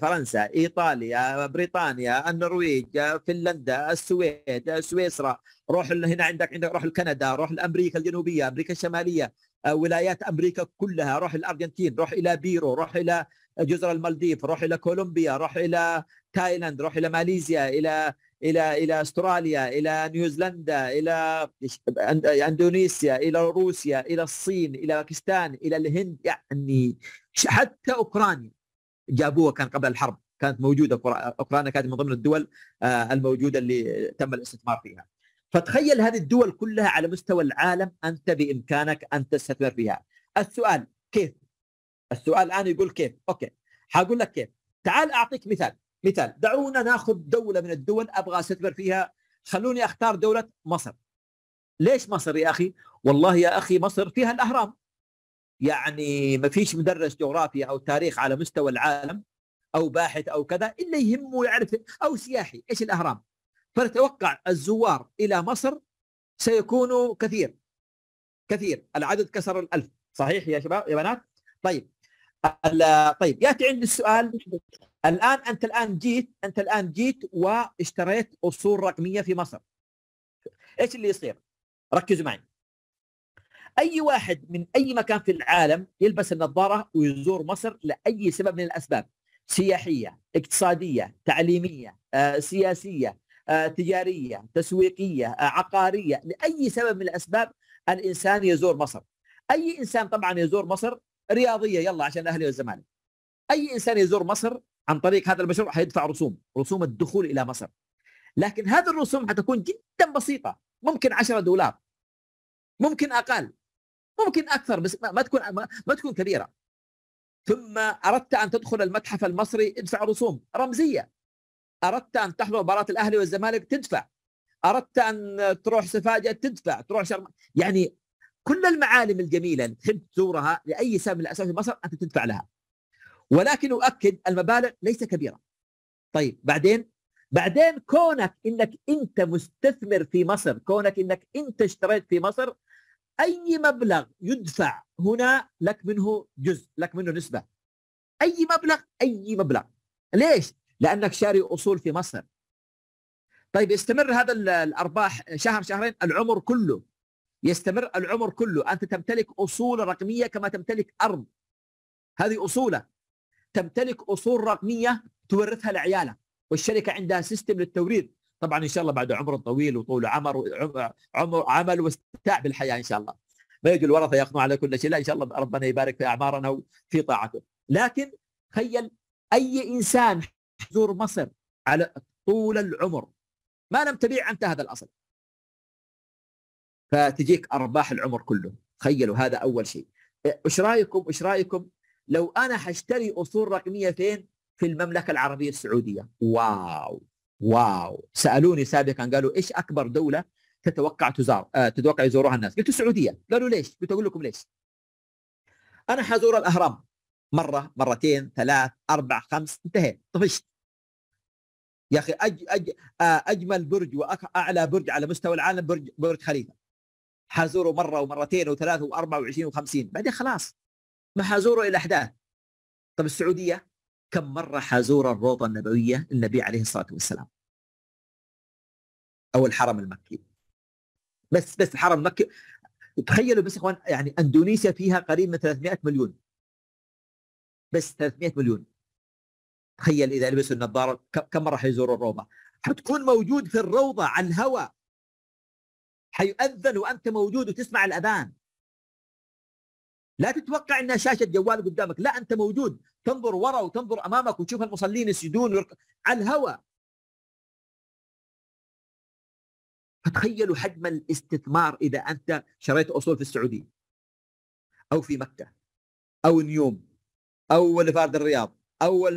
فرنسا إيطاليا بريطانيا النرويج فنلندا السويد سويسرا. روح هنا عندك عندك روح لكندا روح لامريكا الجنوبية أمريكا الشمالية ولايات أمريكا كلها. روح الأرجنتين روح إلى بيرو روح إلى جزر المالديف روح إلى كولومبيا روح إلى تايلاند روح إلى ماليزيا إلى إلى إلى أستراليا إلى نيوزيلندا إلى إندونيسيا إلى روسيا إلى الصين إلى باكستان إلى الهند. يعني حتى أوكرانيا جابوها كان قبل الحرب كانت موجودة أوكرانيا كانت من ضمن الدول آه، الموجودة اللي تم الاستثمار فيها. فتخيل هذه الدول كلها على مستوى العالم أنت بإمكانك أن تستثمر فيها. السؤال كيف؟ السؤال الآن يقول كيف؟ أوكي حاقول لك كيف؟ تعال أعطيك مثال مثال. دعونا ناخذ دولة من الدول أبغى أستثمر فيها خلوني أختار دولة مصر. ليش مصر يا أخي؟ والله يا أخي مصر فيها الأهرام. يعني ما فيش مدرس جغرافيا أو تاريخ على مستوى العالم أو باحث أو كذا إلا يهمه يعرف أو سياحي إيش الأهرام؟ فنتوقع الزوار إلى مصر سيكونوا كثير كثير العدد كسر الألف صحيح يا شباب يا بنات؟ طيب طيب يأتي عندي السؤال الآن أنت الآن جيت أنت الآن جيت واشتريت أصول رقمية في مصر. إيش اللي يصير؟ ركزوا معي. أي واحد من أي مكان في العالم يلبس النظارة ويزور مصر لأي سبب من الأسباب. سياحية اقتصادية تعليمية آه، سياسية آه، تجارية تسويقية آه، عقارية لأي سبب من الأسباب الإنسان يزور مصر. أي إنسان طبعا يزور مصر رياضية يلا عشان الاهلي والزمالك. أي إنسان يزور مصر عن طريق هذا المشروع حيدفع رسوم رسوم الدخول إلى مصر. لكن هذه الرسوم حتكون جدا بسيطة ممكن 10 دولار ممكن أقل. ممكن أكثر بس ما تكون ما تكون كبيرة. ثم أردت أن تدخل المتحف المصري ادفع رسوم رمزية. أردت أن تحضر مباراة الأهلي والزمالك تدفع. أردت أن تروح سفاجه تدفع تروح شرم. يعني كل المعالم الجميلة اللي تحب تزورها لأي سبب من الاسباب في مصر أنت تدفع لها. ولكن أؤكد المبالغ ليس كبيرة. طيب بعدين؟ بعدين كونك إنك أنت مستثمر في مصر كونك إنك أنت اشتريت في مصر أي مبلغ يدفع هنا لك منه جزء لك منه نسبة. أي مبلغ أي مبلغ. ليش؟ لأنك شاري أصول في مصر. طيب يستمر هذا الأرباح شهر شهرين العمر كله. يستمر العمر كله. أنت تمتلك أصول رقمية كما تمتلك أرض. هذه اصولك تمتلك أصول رقمية تورثها لعيالك. والشركة عندها سيستم للتوريد طبعا إن شاء الله بعد عمر طويل وطول عمر عمر عمل واستمتاع بالحياة إن شاء الله. ما يجي الورثة ياخذون على كل شيء لا إن شاء الله ربنا يبارك في أعمارنا وفي طاعته لكن تخيل أي إنسان يزور مصر على طول العمر ما لم تبيع أنت هذا الأصل. فتجيك أرباح العمر كله. تخيلوا هذا أول شيء. إيش رأيكم؟ إيش رأيكم؟ لو أنا حاشتري أصول رقمية فين؟ في المملكة العربية السعودية. واو! واو. سألوني سابقا قالوا إيش أكبر دولة تتوقع تزار آه تتوقع يزورها الناس؟ قلت السعودية. قالوا ليش؟ قلت أقول لكم ليش. أنا حزور الأهرام. مرة مرتين ثلاث أربع خمس انتهيت. طفشت يا أخي أج أج آه، أجمل برج واعلى برج على مستوى العالم برج برج خليفة. حازوره مرة ومرتين وثلاث وأربع وعشرين وخمسين. بعدين خلاص ما حازوره إلى أحداث. طب السعودية كم مرة حازور الروضة النبوية النبي عليه الصلاة والسلام؟ أو الحرم المكي. بس بس الحرم المكي تخيلوا بس إخوان يعني إندونيسيا فيها قريب من 300 مليون. بس 300 مليون. تخيل إذا لبسوا النظارة كم مره حيزوروا الروضة؟ حتكون موجود في الروضة على الهواء حيؤذن وأنت موجود وتسمع الأذان. لا تتوقع إنها شاشة جوال قدامك. لا أنت موجود. تنظر ورا وتنظر أمامك وتشوف المصلين يسجدون. على الهواء فتخيلوا حجم الاستثمار إذا أنت شريت أصول في السعودية أو في مكة أو نيوم أو بوليفارد الرياض أو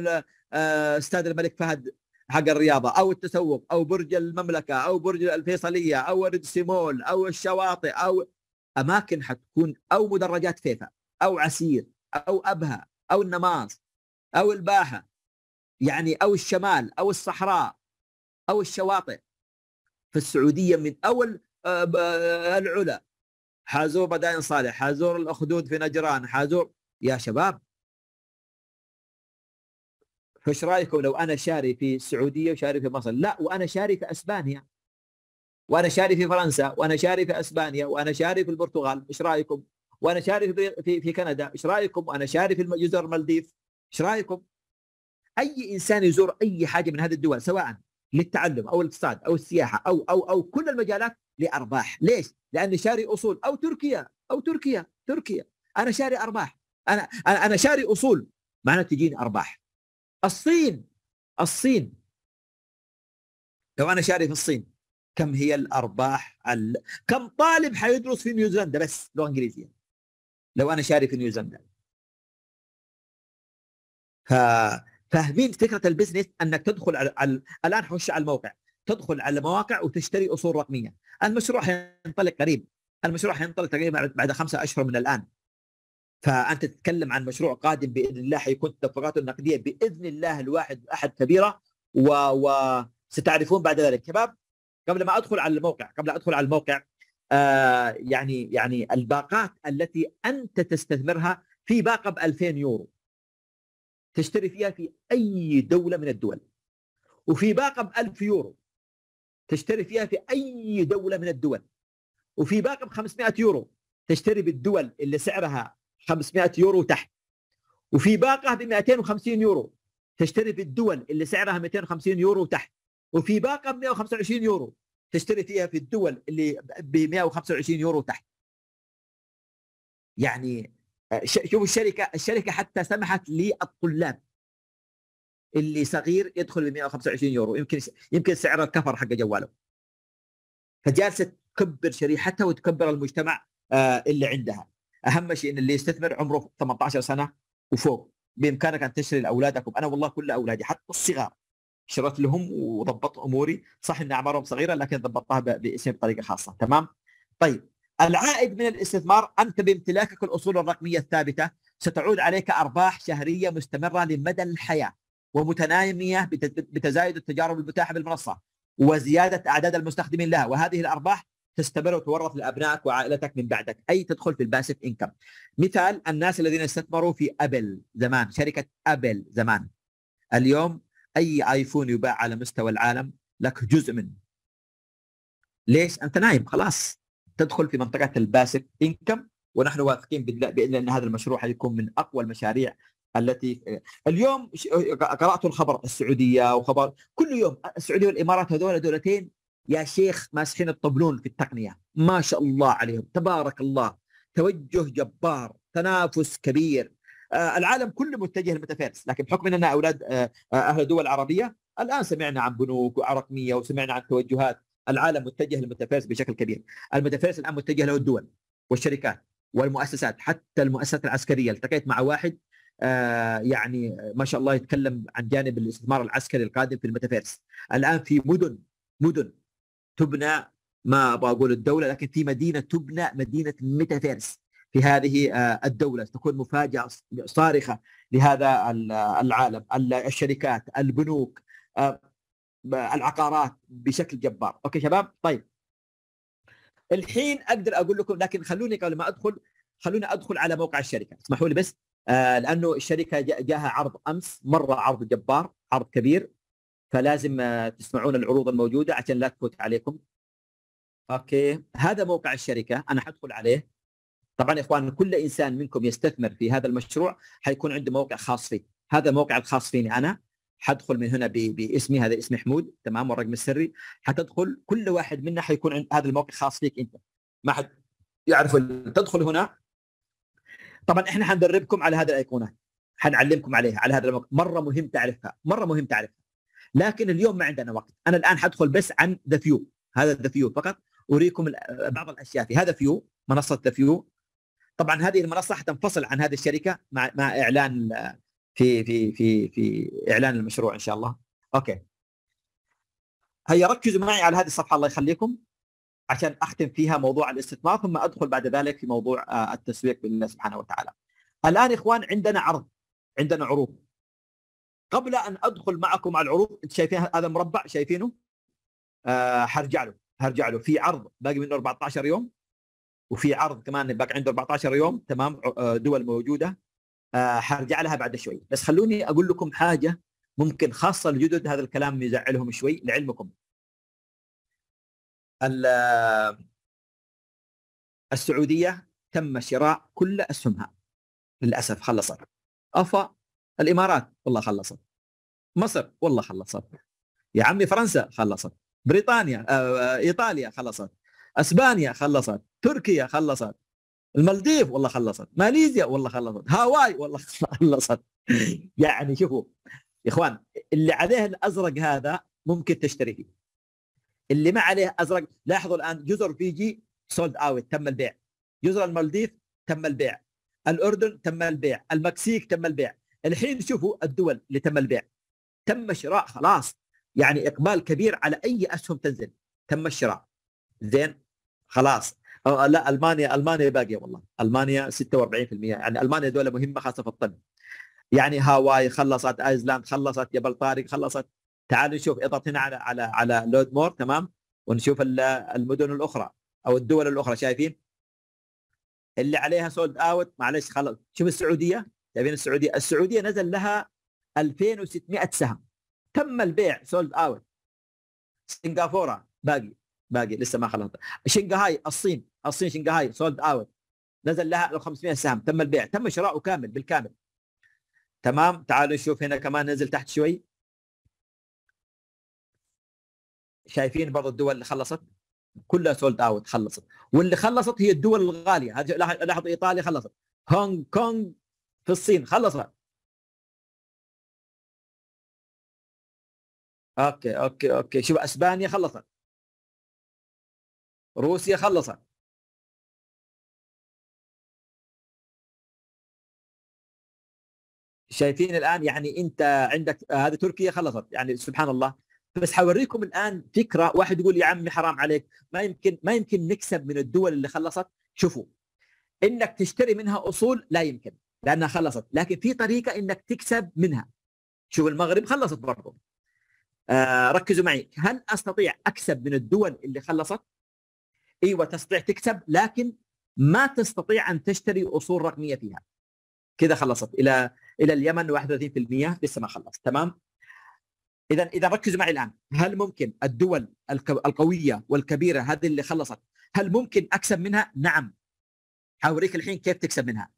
آه، استاد الملك فهد حق الرياضة أو التسوق أو برج المملكة أو برج الفيصلية أو Red Sea Mall أو الشواطئ أو أماكن حتكون أو مدرجات فيفا أو عسير أو أبها أو النماص أو الباحة يعني أو الشمال أو الصحراء أو الشواطئ. السعودية من أول آه، آه، العلا. حازور بدائن صالح حازور الأخدود في نجران حازور. يا شباب. فايش رأيكم لو أنا شاري في السعودية وشاري في مصر؟ لا وأنا شاري في أسبانيا. وأنا شاري في فرنسا وأنا شاري في أسبانيا وأنا شاري في البرتغال. إيش رأيكم؟ وأنا شاري في في, في كندا. إيش رأيكم؟ وأنا شاري في جزر المالديف. إيش رأيكم؟ أي إنسان يزور أي حاجة من هذه الدول سواء للتعلم أو الاقتصاد أو السياحة أو أو أو كل المجالات لأرباح. ليش؟ لاني شاري أصول أو تركيا أو تركيا تركيا. أنا شاري أرباح. أنا أنا شاري أصول. معناته تجيني أرباح. الصين الصين. لو أنا شاري في الصين كم هي الأرباح ال... كم طالب حيدرس في نيوزيلندا؟ بس لغه إنجليزية. لو أنا شاري في نيوزيلندا. ف... فاهمين فكرة البزنس أنك تدخل على, على... الآن حخش على الموقع. تدخل على المواقع وتشتري أصول رقمية. المشروع حينطلق قريب. المشروع حينطلق تقريبا بعد خمسة أشهر من الآن. فأنت تتكلم عن مشروع قادم بإذن الله حيكون تدفقاته النقدية بإذن الله الواحد أحد كبيرة. و... وستعرفون بعد ذلك. شباب قبل ما أدخل على الموقع قبل أدخل على الموقع آه يعني يعني الباقات التي أنت تستثمرها في باقة ب 2000 يورو. تشتري فيها في أي دولة من الدول. وفي باقه ب 1000 يورو تشتري فيها في أي دولة من الدول. وفي باقه ب 500 يورو تشتري بالدول اللي سعرها 500 يورو تحت. وفي باقة ب 250 يورو تشتري في الدول اللي سعرها 250 يورو تحت. وفي باقة ب 125 يورو تشتري فيها في الدول اللي ب 125 يورو تحت. يعني شوفوا الشركة الشركة حتى سمحت للطلاب اللي صغير يدخل ب 125 يورو يمكن يمكن سعر الكفر حق جواله. فجالسة تكبر شريحتها وتكبر المجتمع آه، اللي عندها. أهم شيء إن اللي يستثمر عمره 18 سنة وفوق بإمكانك أن تشتري لأولادكم. أنا والله كل أولادي حتى الصغار شريت لهم وضبطت أموري. صح إن أعمارهم صغيرة لكن ضبطتها باسمي بطريقه خاصة. تمام؟ طيب. العائد من الاستثمار أنت بامتلاكك الأصول الرقمية الثابتة ستعود عليك أرباح شهرية مستمرة لمدى الحياة ومتنامية بتزايد التجارب المتاحة بالمنصة وزيادة أعداد المستخدمين لها وهذه الأرباح تستمر وتورث لأبنائك وعائلتك من بعدك. أي تدخل في الباسف إنكم. مثال الناس الذين استثمروا في أبل زمان شركة أبل زمان. اليوم أي آيفون يباع على مستوى العالم لك جزء منه. ليش؟ أنت نايم خلاص. تدخل في منطقة الباسف انكم ونحن واثقين باذن إن هذا المشروع حيكون من أقوى المشاريع التي اليوم. قرأت الخبر السعودية وخبر كل يوم السعودية والإمارات هذول دولتين يا شيخ ماسحين الطبلون في التقنية. ما شاء الله عليهم. تبارك الله. توجه جبار تنافس كبير. آه العالم كله متجه للميتافيرس لكن بحكم إننا أولاد آه, آه، أهل الدول العربية الآن سمعنا عن بنوك رقمية وسمعنا عن توجهات العالم متجه للميتافيرس بشكل كبير. الميتافيرس الآن متجه له الدول والشركات والمؤسسات حتى المؤسسات العسكرية. التقيت مع واحد آه يعني ما شاء الله يتكلم عن جانب الاستثمار العسكري القادم في الميتافيرس الآن في مدن مدن تبنى ما أبغى أقول الدولة لكن في مدينة تبنى مدينة ميتافيرس في هذه آه، الدولة. تكون مفاجأة صارخة لهذا العالم. الشركات البنوك آه، العقارات بشكل جبار. أوكي شباب؟ طيب. الحين أقدر أقول لكم لكن خلوني قبل ما أدخل خلوني أدخل على موقع الشركة. اسمحوا لي بس. آه لأنه الشركة جاها عرض أمس مرة عرض جبار عرض كبير. فلازم آه تسمعون العروض الموجودة عشان لا تفوت عليكم. أوكي. هذا موقع الشركة أنا حدخل عليه. طبعا يا إخوان كل إنسان منكم يستثمر في هذا المشروع حيكون عنده موقع خاص فيه. هذا الموقع الخاص فيني أنا. حدخل من هنا باسمي هذا اسمي حمود تمام؟ والرقم السري. حتدخل كل واحد منا حيكون هذا الموقع خاص فيك أنت. ما حد يعرف تدخل هنا. طبعا إحنا حندربكم على هذه الايقونات حنعلمكم عليها على هذا الموقع مرة مهم تعرفها مرة مهم تعرفها. لكن اليوم ما عندنا وقت. أنا الآن حدخل بس عن The View هذا The View فقط. أريكم بعض الأشياء في هذا View منصة The View طبعا هذه المنصة حتنفصل عن هذه الشركة مع مع إعلان في في في في إعلان المشروع إن شاء الله okay هيا ركزوا معي على هذه الصفحة الله يخليكم عشان أختم فيها موضوع الاستثمار ثم أدخل بعد ذلك في موضوع آه، التسويق بالله سبحانه وتعالى. الآن إخوان عندنا عرض عندنا عروض. قبل أن أدخل معكم على العروض انت شايفين هذا المربع شايفينه؟ آه حرجع له هرجع له في عرض باقي منه 14 يوم وفي عرض كمان باقي عنده 14 يوم تمام آه، دول موجودة حرجع لها بعد شوي. بس خلوني أقول لكم حاجة ممكن خاصة الجدد هذا الكلام يزعلهم شوي لعلمكم. السعودية تم شراء كل أسهمها. للأسف خلصت. أفا الإمارات والله خلصت. مصر والله خلصت. يا عمي فرنسا خلصت. بريطانيا آه، آه، إيطاليا خلصت. أسبانيا خلصت. تركيا خلصت. المالديف والله خلصت. ماليزيا والله خلصت. هاواي والله *laughs* خلصت. يعني شوفوا يا إخوان اللي عليه الأزرق هذا ممكن تشتري فيه. اللي ما عليه أزرق لاحظوا الآن جزر فيجي sold out تم البيع. جزر المالديف تم البيع. الأردن تم البيع. المكسيك تم البيع. الحين شوفوا الدول اللي تم البيع. تم شراء خلاص. يعني إقبال كبير على أي أسهم تنزل. تم الشراء. زين؟ خلاص. لا ألمانيا ألمانيا باقية والله. ألمانيا 46% يعني ألمانيا دولة مهمة خاصة في الطب. يعني هاواي خلصت ايزلاند خلصت جبل طارق خلصت. تعالوا نشوف اضغط هنا على على على load more تمام؟ ونشوف المدن الأخرى أو الدول الأخرى شايفين؟ اللي عليها sold out معلش خلص شوف السعودية. شايفين السعودية؟ السعودية نزل لها 2600 سهم. تم البيع sold out سنغافورة باقي باقي لسه ما خلصت. شنغهاي الصين الصين شنغهاي sold out نزل لها 500 سهم تم البيع تم شراؤه كامل بالكامل. تمام؟ تعالوا نشوف هنا كمان نزل تحت شوي. شايفين برضو الدول اللي خلصت؟ كلها sold out خلصت. واللي خلصت هي الدول الغالية. لاحظ إيطاليا خلصت. هونغ كونغ في الصين خلصت. okay okay okay. شوف أسبانيا خلصت. روسيا خلصت. شايفين الآن يعني أنت عندك هذه تركيا خلصت يعني سبحان الله. بس حوريكم الآن فكرة واحد يقول يا عمي حرام عليك ما يمكن ما يمكن نكسب من الدول اللي خلصت. شوفوا إنك تشتري منها أصول لا يمكن لأنها خلصت لكن في طريقة إنك تكسب منها. شوف المغرب خلصت برضه آه ركزوا معي هل أستطيع أكسب من الدول اللي خلصت؟ إيوه تستطيع تكسب لكن ما تستطيع أن تشتري أصول رقمية فيها. كذا خلصت. إلى إلى اليمن 31% لسه ما خلص تمام؟ إذا إذا ركزوا معي الآن. هل ممكن الدول القوية والكبيرة هذه اللي خلصت هل ممكن أكسب منها؟ نعم. حوريك الحين كيف تكسب منها.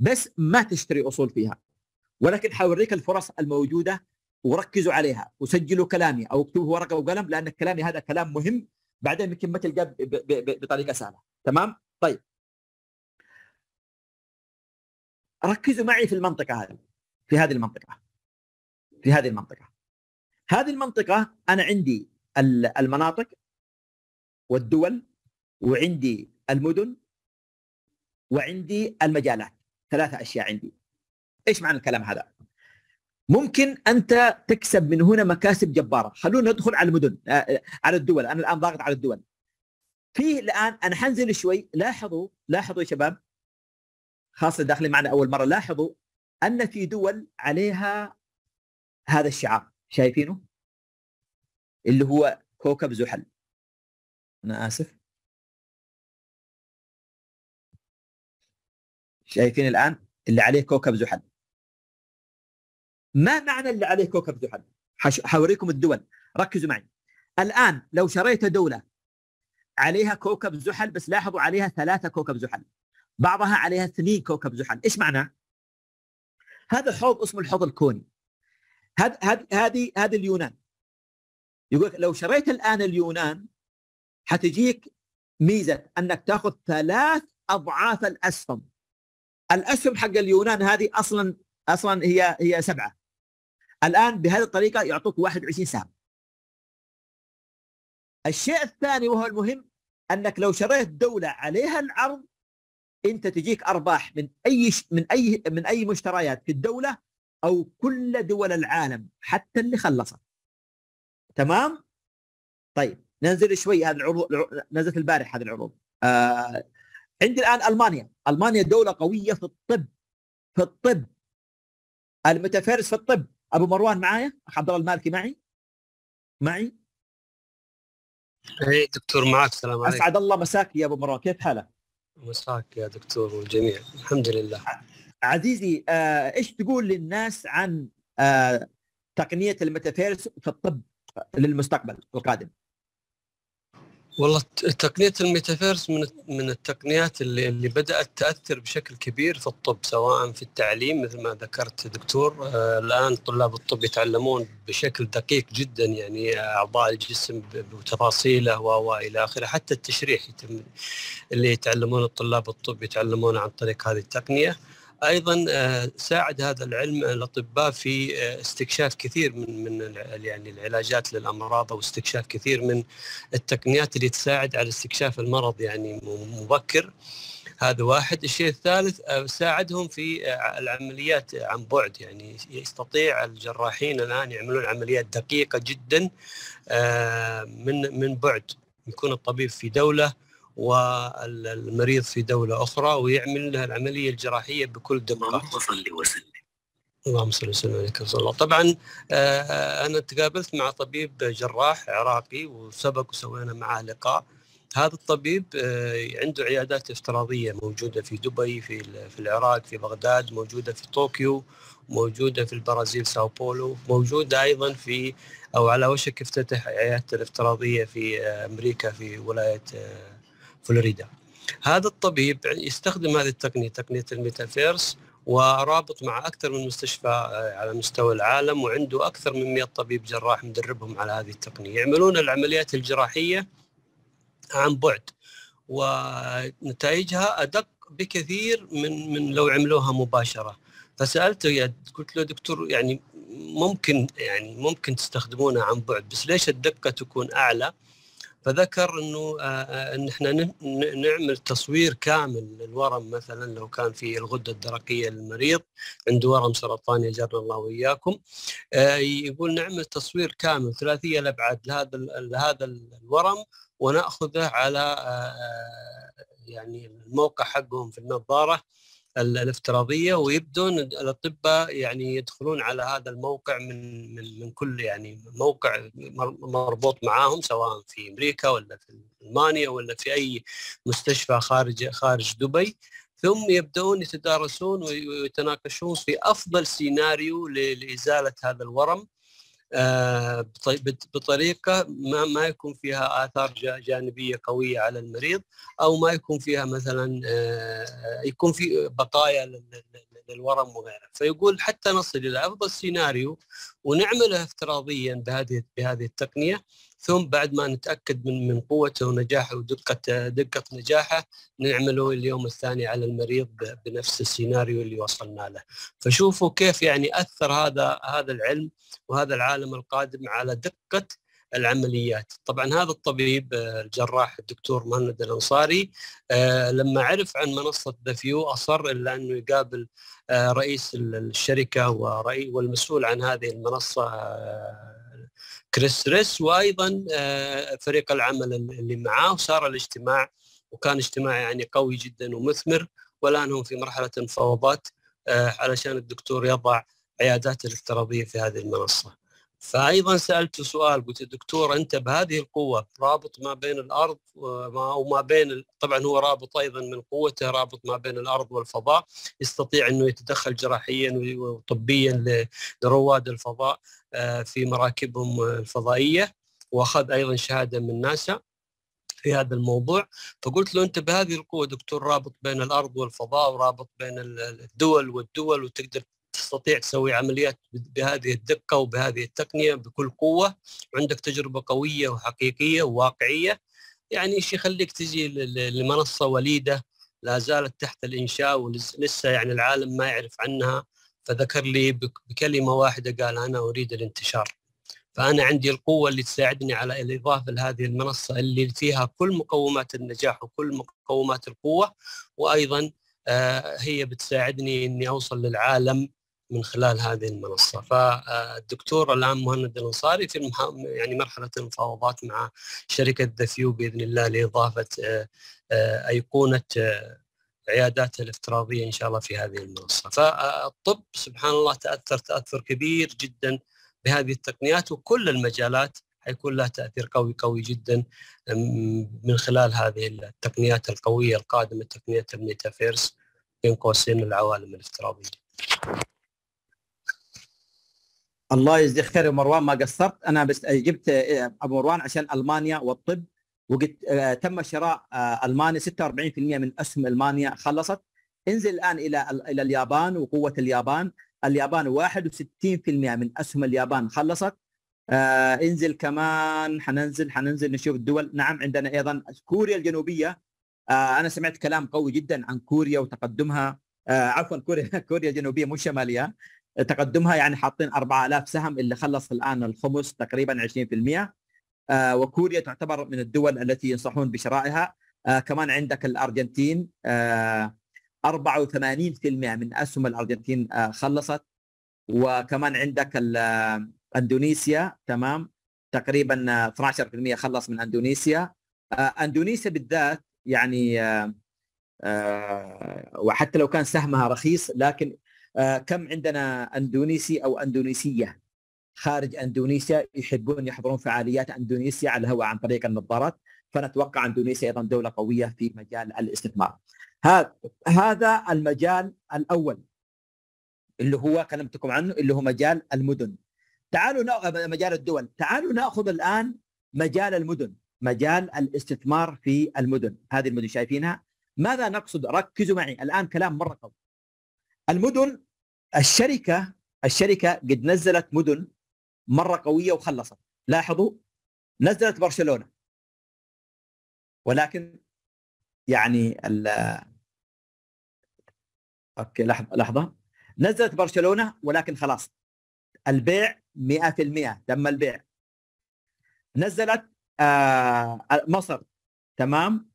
بس ما تشتري أصول فيها. ولكن حوريك الفرص الموجودة وركزوا عليها. وسجلوا كلامي أو اكتبوا ورقة وقلم لأن كلامي هذا كلام مهم. بعدين يمكن ما تلقاه بطريقة سهلة. تمام؟ طيب. ركزوا معي في المنطقة هذه في هذه المنطقة. في هذه المنطقة. هذه المنطقة أنا عندي المناطق والدول وعندي المدن وعندي المجالات. ثلاثة أشياء عندي. إيش معنى الكلام هذا؟ ممكن أنت تكسب من هنا مكاسب جبارة. خلونا ندخل على المدن آه، آه، على الدول. أنا الآن ضاغط على الدول. في الآن أنا حنزل شوي. لاحظوا لاحظوا يا شباب. خاصة داخلين معنا أول مرة. لاحظوا أن في دول عليها هذا الشعار. شايفينه؟ اللي هو كوكب زحل. أنا آسف. شايفين الآن اللي عليه كوكب زحل. ما معنى اللي عليه كوكب زحل حوريكم الدول. ركزوا معي. الآن لو شريت دولة عليها كوكب زحل بس لاحظوا عليها ثلاثة كوكب زحل. بعضها عليها اثنين كوكب زحل. إيش معناه هذا حوض اسمه الحوض الكوني. هذه هذه هذه اليونان. يقول لو شريت الآن اليونان حتجيك ميزة أنك تأخذ ثلاث أضعاف الأسهم. الأسهم حق اليونان هذه أصلا أصلا هي هي سبعة. الآن بهذه الطريقة يعطوك 21 سهم. الشيء الثاني وهو المهم أنك لو شريت دولة عليها العرض أنت تجيك أرباح من أي من أي من أي مشتريات في الدولة أو كل دول العالم حتى اللي خلصت. تمام؟ طيب ننزل شوي هذه العروض نزلت البارح هذه العروض. آه عندي الآن ألمانيا. ألمانيا دولة قوية في الطب في الطب. الميتافيرس في الطب. أبو مروان معايا؟ أخ عبد الله المالكي معي؟ معي؟ اي دكتور معك السلام عليكم. أسعد الله مساك يا أبو مروان كيف حالك؟ مساك يا دكتور والجميع الحمد لله. عزيزي آه إيش تقول للناس عن آه تقنية الميتافيرس في الطب للمستقبل القادم؟ والله تقنية الميتافيرس من من التقنيات اللي اللي بدأت تأثر بشكل كبير في الطب سواء في التعليم مثل ما ذكرت دكتور. آه الآن طلاب الطب يتعلمون بشكل دقيق جدا يعني أعضاء الجسم بتفاصيله وإلى آخره. حتى التشريح يتم اللي يتعلمون الطلاب الطب يتعلمون عن طريق هذه التقنية. أيضا ساعد هذا العلم الأطباء في استكشاف كثير من من يعني العلاجات للأمراض أو استكشاف كثير من التقنيات اللي تساعد على استكشاف المرض يعني مبكر. هذا واحد. الشيء الثالث ساعدهم في العمليات عن بعد. يعني يستطيع الجراحين الآن يعملون عمليات دقيقة جدا من من بعد. يكون الطبيب في دولة والمريض في دولة أخرى ويعمل له العملية الجراحية بكل دقة. اللهم صل وسلم. اللهم صل وسلم عليك صلى الله. طبعا أنا تقابلت مع طبيب جراح عراقي وسبق وسوينا معه لقاء. هذا الطبيب عنده عيادات افتراضية موجودة في دبي في في العراق في بغداد موجودة في طوكيو موجودة في البرازيل ساو بولو موجودة أيضا في أو على وشك افتتح عيادته الافتراضية في أمريكا في ولاية فلوريدا. هذا الطبيب يستخدم هذه التقنية تقنية الميتافيرس ورابط مع أكثر من مستشفى على مستوى العالم وعنده أكثر من 100 طبيب جراح مدربهم على هذه التقنية. يعملون العمليات الجراحية عن بعد ونتائجها أدق بكثير من من لو عملوها مباشرة. فسالته يا قلت له دكتور يعني ممكن يعني ممكن تستخدمونها عن بعد بس ليش الدقة تكون أعلى؟ فذكر إنه إن إحنا نعمل تصوير كامل للورم مثلا لو كان في الغدة الدرقية للمريض عنده ورم سرطاني اجرنا الله وإياكم. يقول نعمل تصوير كامل ثلاثية الأبعاد لهذا لهذا الورم ونأخذه على يعني الموقع حقهم في النظارة. الافتراضية ويبدون الأطباء يعني يدخلون على هذا الموقع من من من كل يعني موقع مربوط معاهم سواء في أمريكا ولا في ألمانيا ولا في أي مستشفى خارج خارج دبي. ثم يبدأون يتدارسون ويتناقشون في أفضل سيناريو لإزالة هذا الورم. بطريقة ما ما يكون فيها آثار جانبية قوية على المريض أو ما يكون فيها مثلا يكون في بقايا للورم وغيره. فيقول حتى نصل إلى أفضل سيناريو ونعمله افتراضيا بهذه بهذه التقنية ثم بعد ما نتأكد من من قوته ونجاحه ودقة دقة نجاحه نعمله اليوم الثاني على المريض بنفس السيناريو اللي وصلنا له. فشوفوا كيف يعني أثر هذا هذا العلم وهذا العالم القادم على دقة العمليات. طبعا هذا الطبيب الجراح الدكتور مهند الأنصاري لما عرف عن منصة ذا فيو أصر إلا أنه يقابل رئيس الشركة والمسؤول عن هذه المنصة كريس ريس وأيضا فريق العمل اللي معاه وصار الاجتماع وكان اجتماع يعني قوي جدا ومثمر والآن هم في مرحلة مفاوضات علشان الدكتور يضع عياداته الافتراضية في هذه المنصة. فايضا سالته سؤال قلت دكتور أنت بهذه القوة رابط ما بين الأرض وما بين طبعا هو رابط أيضا من قوته رابط ما بين الأرض والفضاء يستطيع إنه يتدخل جراحيا وطبيا لرواد الفضاء في مراكبهم الفضائية وأخذ أيضا شهادة من ناسا في هذا الموضوع. فقلت له أنت بهذه القوة دكتور رابط بين الأرض والفضاء ورابط بين الدول والدول وتقدر تستطيع تسوي عمليات بهذه الدقة وبهذه التقنية بكل قوة. وعندك تجربة قوية وحقيقية وواقعية. يعني إيش يخليك تجي لمنصة وليدة لا زالت تحت الإنشاء ولسه يعني العالم ما يعرف عنها. فذكر لي بكلمة واحدة قال أنا أريد الانتشار. فأنا عندي القوة اللي تساعدني على الاضافه لهذه المنصة اللي فيها كل مقومات النجاح وكل مقومات القوة. وأيضا هي بتساعدني إني أوصل للعالم من خلال هذه المنصة فالدكتور الآن مهند الأنصاري في يعني مرحلة المفاوضات مع شركة The View بإذن الله لإضافة أيقونة عياداته الافتراضية إن شاء الله في هذه المنصة فالطب سبحان الله تأثر تأثر كبير جدا بهذه التقنيات وكل المجالات حيكون لها تأثير قوي قوي جدا من خلال هذه التقنيات القوية القادمة تقنية الميتافيرس بين قوسين العوالم الافتراضية. الله يجزيك خير مروان ما قصرت. أنا بس جبت أبو مروان عشان ألمانيا والطب وقلت آه، تم شراء آه، ألمانيا 46% من اسهم ألمانيا خلصت. انزل الآن إلى إلى اليابان وقوة اليابان. اليابان 61% من اسهم اليابان خلصت. آه انزل كمان حننزل حننزل نشوف الدول. نعم عندنا أيضا كوريا الجنوبية. آه أنا سمعت كلام قوي جدا عن كوريا وتقدمها. آه عفوا كوريا *laughs* كوريا الجنوبية مش شمالية. تقدمها يعني حاطين 4000 سهم اللي خلص الآن الخمس تقريبا 20% آه وكوريا تعتبر من الدول التي ينصحون بشرائها. آه كمان عندك الأرجنتين. آه 84% من أسهم الأرجنتين آه خلصت. وكمان عندك إندونيسيا. تمام. تقريبا 12% خلص من إندونيسيا. آه إندونيسيا بالذات يعني آه آه وحتى لو كان سهمها رخيص لكن آه كم عندنا اندونيسي أو اندونيسية خارج اندونيسيا يحبون يحضرون فعاليات اندونيسيا على الهواء عن طريق النظارات فنتوقع اندونيسيا أيضا دولة قوية في مجال الاستثمار. هذا المجال الأول اللي هو كلمتكم عنه اللي هو مجال المدن. تعالوا مجال الدول، تعالوا نأخذ الآن مجال المدن، مجال الاستثمار في المدن، هذه المدن شايفينها؟ ماذا نقصد؟ ركزوا معي الآن كلام مرة قوي. المدن الشركة الشركة قد نزلت مدن مرة قوية وخلصت. لاحظوا نزلت برشلونة. ولكن يعني ال أوكي لحظة لحظة. نزلت برشلونة ولكن خلاص. البيع 100% تم البيع. نزلت آه مصر. تمام؟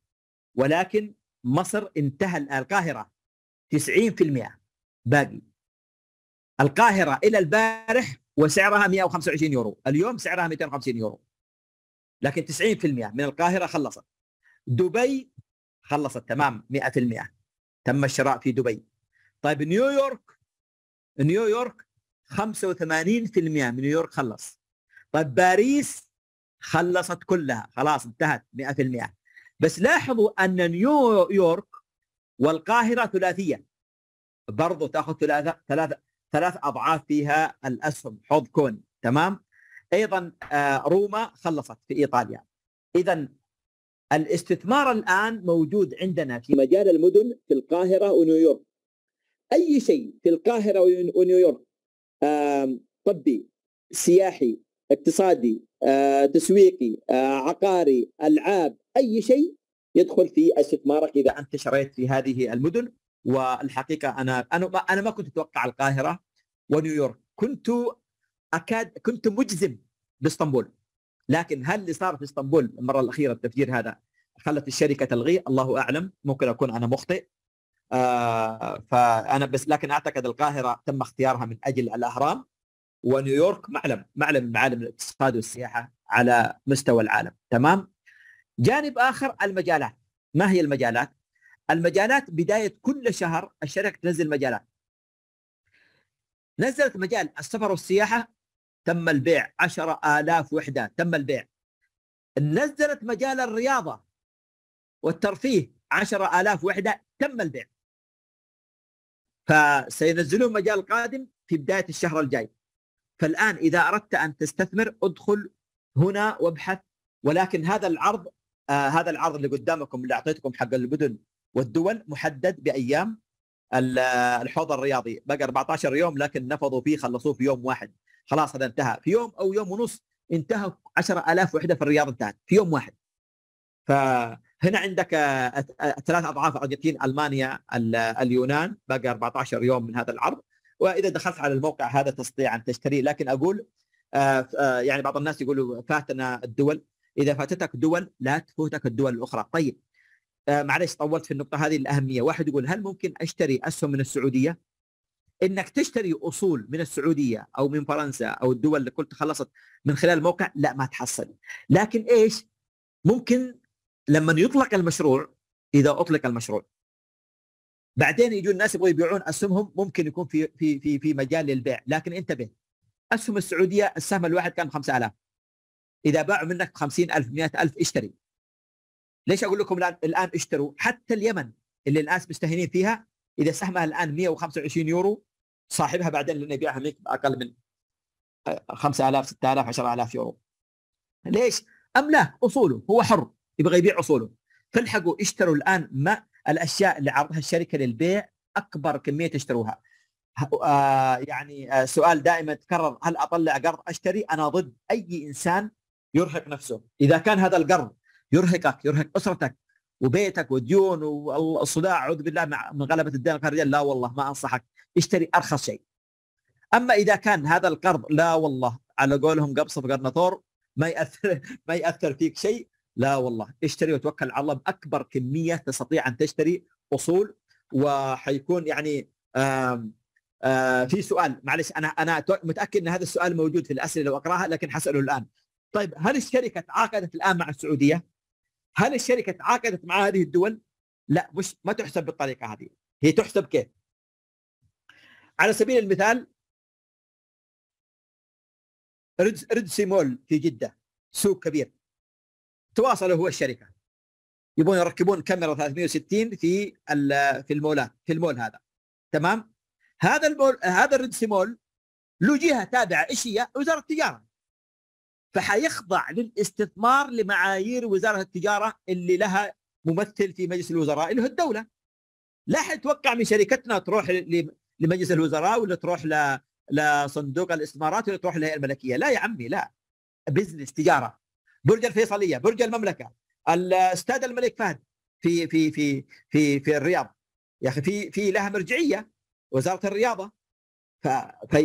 ولكن مصر انتهى القاهرة. 90% باقي. القاهرة إلى البارح وسعرها 125 يورو. اليوم سعرها 250 يورو. لكن 90% من القاهرة خلصت. دبي خلصت تمام 100% تم الشراء في دبي. طيب نيويورك نيويورك 85% من نيويورك خلص. طيب باريس خلصت كلها. خلاص انتهت 100% بس لاحظوا أن نيويورك والقاهرة ثلاثية. برضو تأخذ ثلاثة ثلاثة. ثلاث أضعاف فيها الأسهم. حوض كون. تمام؟ أيضا آه، روما خلصت في إيطاليا. اذا الاستثمار الآن موجود عندنا في مجال المدن في القاهرة ونيويورك. أي شيء في القاهرة ونيويورك طبي سياحي اقتصادي آه، تسويقي آه، عقاري ألعاب أي شيء يدخل في استثمارك إذا أنت شريت في هذه المدن. والحقيقة أنا أنا أنا ما كنت أتوقع القاهرة ونيويورك كنت أكاد كنت مجزم بإسطنبول. لكن هل اللي صار في إسطنبول المرة الأخيرة التفجير هذا خلت الشركة تلغيه؟ الله أعلم. ممكن أكون أنا مخطئ. آه فأنا بس لكن أعتقد القاهرة تم اختيارها من أجل الأهرام. ونيويورك معلم معلم من معالم الاقتصاد والسياحة على مستوى العالم. تمام؟ جانب آخر المجالات. ما هي المجالات؟ المجالات بداية كل شهر الشركة تنزل مجالات. نزلت مجال السفر والسياحة تم البيع 10000 وحدة تم البيع. نزلت مجال الرياضة والترفيه 10000 وحدة تم البيع. فسينزلون مجال قادم في بداية الشهر الجاي. فالآن إذا أردت أن تستثمر ادخل هنا وابحث ولكن هذا العرض آه هذا العرض اللي قدامكم اللي أعطيتكم حق المدن والدول محدد بأيام الحوض الرياضي. بقى 14 يوم لكن نفضوا فيه خلصوه في يوم واحد. خلاص هذا انتهى. في يوم أو يوم ونص انتهى 10000 وحدة في الرياض انتهت في يوم واحد. فهنا عندك ثلاث أضعاف أرجنتين ألمانيا اليونان. باقي 14 يوم من هذا العرض. وإذا دخلت على الموقع هذا تستطيع ان تشتري. لكن أقول يعني بعض الناس يقولوا فاتنا الدول. إذا فاتتك دول لا تفوتك الدول الأخرى. طيب آه معلش طولت في النقطة هذه الأهمية. واحد يقول هل ممكن أشتري أسهم من السعودية؟ إنك تشتري أصول من السعودية أو من فرنسا أو الدول اللي كنت خلصت من خلال الموقع لا ما تحصل. لكن إيش؟ ممكن لما يطلق المشروع إذا أطلق المشروع. بعدين يجون الناس يبغوا يبيعون أسهمهم ممكن يكون في في في في مجال للبيع. لكن انتبه أسهم السعودية السهم الواحد كان 5000 إذا باعوا منك 50000 100000 اشتري. ليش أقول لكم الان الآن اشتروا؟ حتى اليمن اللي الناس مستهينين فيها إذا سهمها الآن 125 يورو صاحبها بعدين لأنه يبيعها منك باقل من 5000 6000 10000 يورو. ليش؟ أم لا؟ أصوله هو حر يبغى يبيع أصوله. فالحقوا اشتروا الآن ما الأشياء اللي عرضها الشركة للبيع أكبر كمية تشتروها. آه يعني آه سؤال دائما يتكرر هل أطلع قرض؟ أشتري أنا ضد. أي إنسان يرهق نفسه. إذا كان هذا القرض يرهقك يرهق أسرتك وبيتك وديون والصداع أعوذ بالله من غلبة الدين الخارجيه لا والله ما أنصحك اشتري أرخص شيء. أما إذا كان هذا القرض لا والله على قولهم قبصة في قرنطور ما يأثر *laughs* ما يأثر فيك شيء لا والله. اشتري وتوكل على الله بأكبر كمية تستطيع أن تشتري أصول. وحيكون يعني آم آم في سؤال معلش أنا أنا متأكد إن هذا السؤال موجود في الأسئلة لو أقرأها لكن حسأله الآن. طيب هل الشركة تعاقدت الآن مع السعودية؟ هل الشركة تعاقدت مع هذه الدول؟ لا مش ما تحسب بالطريقة هذه هي تحسب كيف؟ على سبيل المثال Red Sea Mall في جدة سوق كبير تواصلوا هو الشركة يبون يركبون كاميرا 360 في في المولات في المول هذا تمام هذا المول هذا ال Red Sea Mall له جهة تابعة إيش هي؟ وزارة التجارة فحيخضع للاستثمار لمعايير وزارة التجارة اللي لها ممثل في مجلس الوزراء اللي هو الدولة. لا حتوقع من شركتنا تروح لمجلس الوزراء ولا تروح لصندوق الاستثمارات ولا تروح للهيئة الملكية؟ لا يا عمي لا. بزنس تجارة. برج الفيصلية برج المملكة. الاستاد الملك فهد في في في في في الرياض. يا أخي في في لها مرجعية وزارة الرياضة. ف... ف...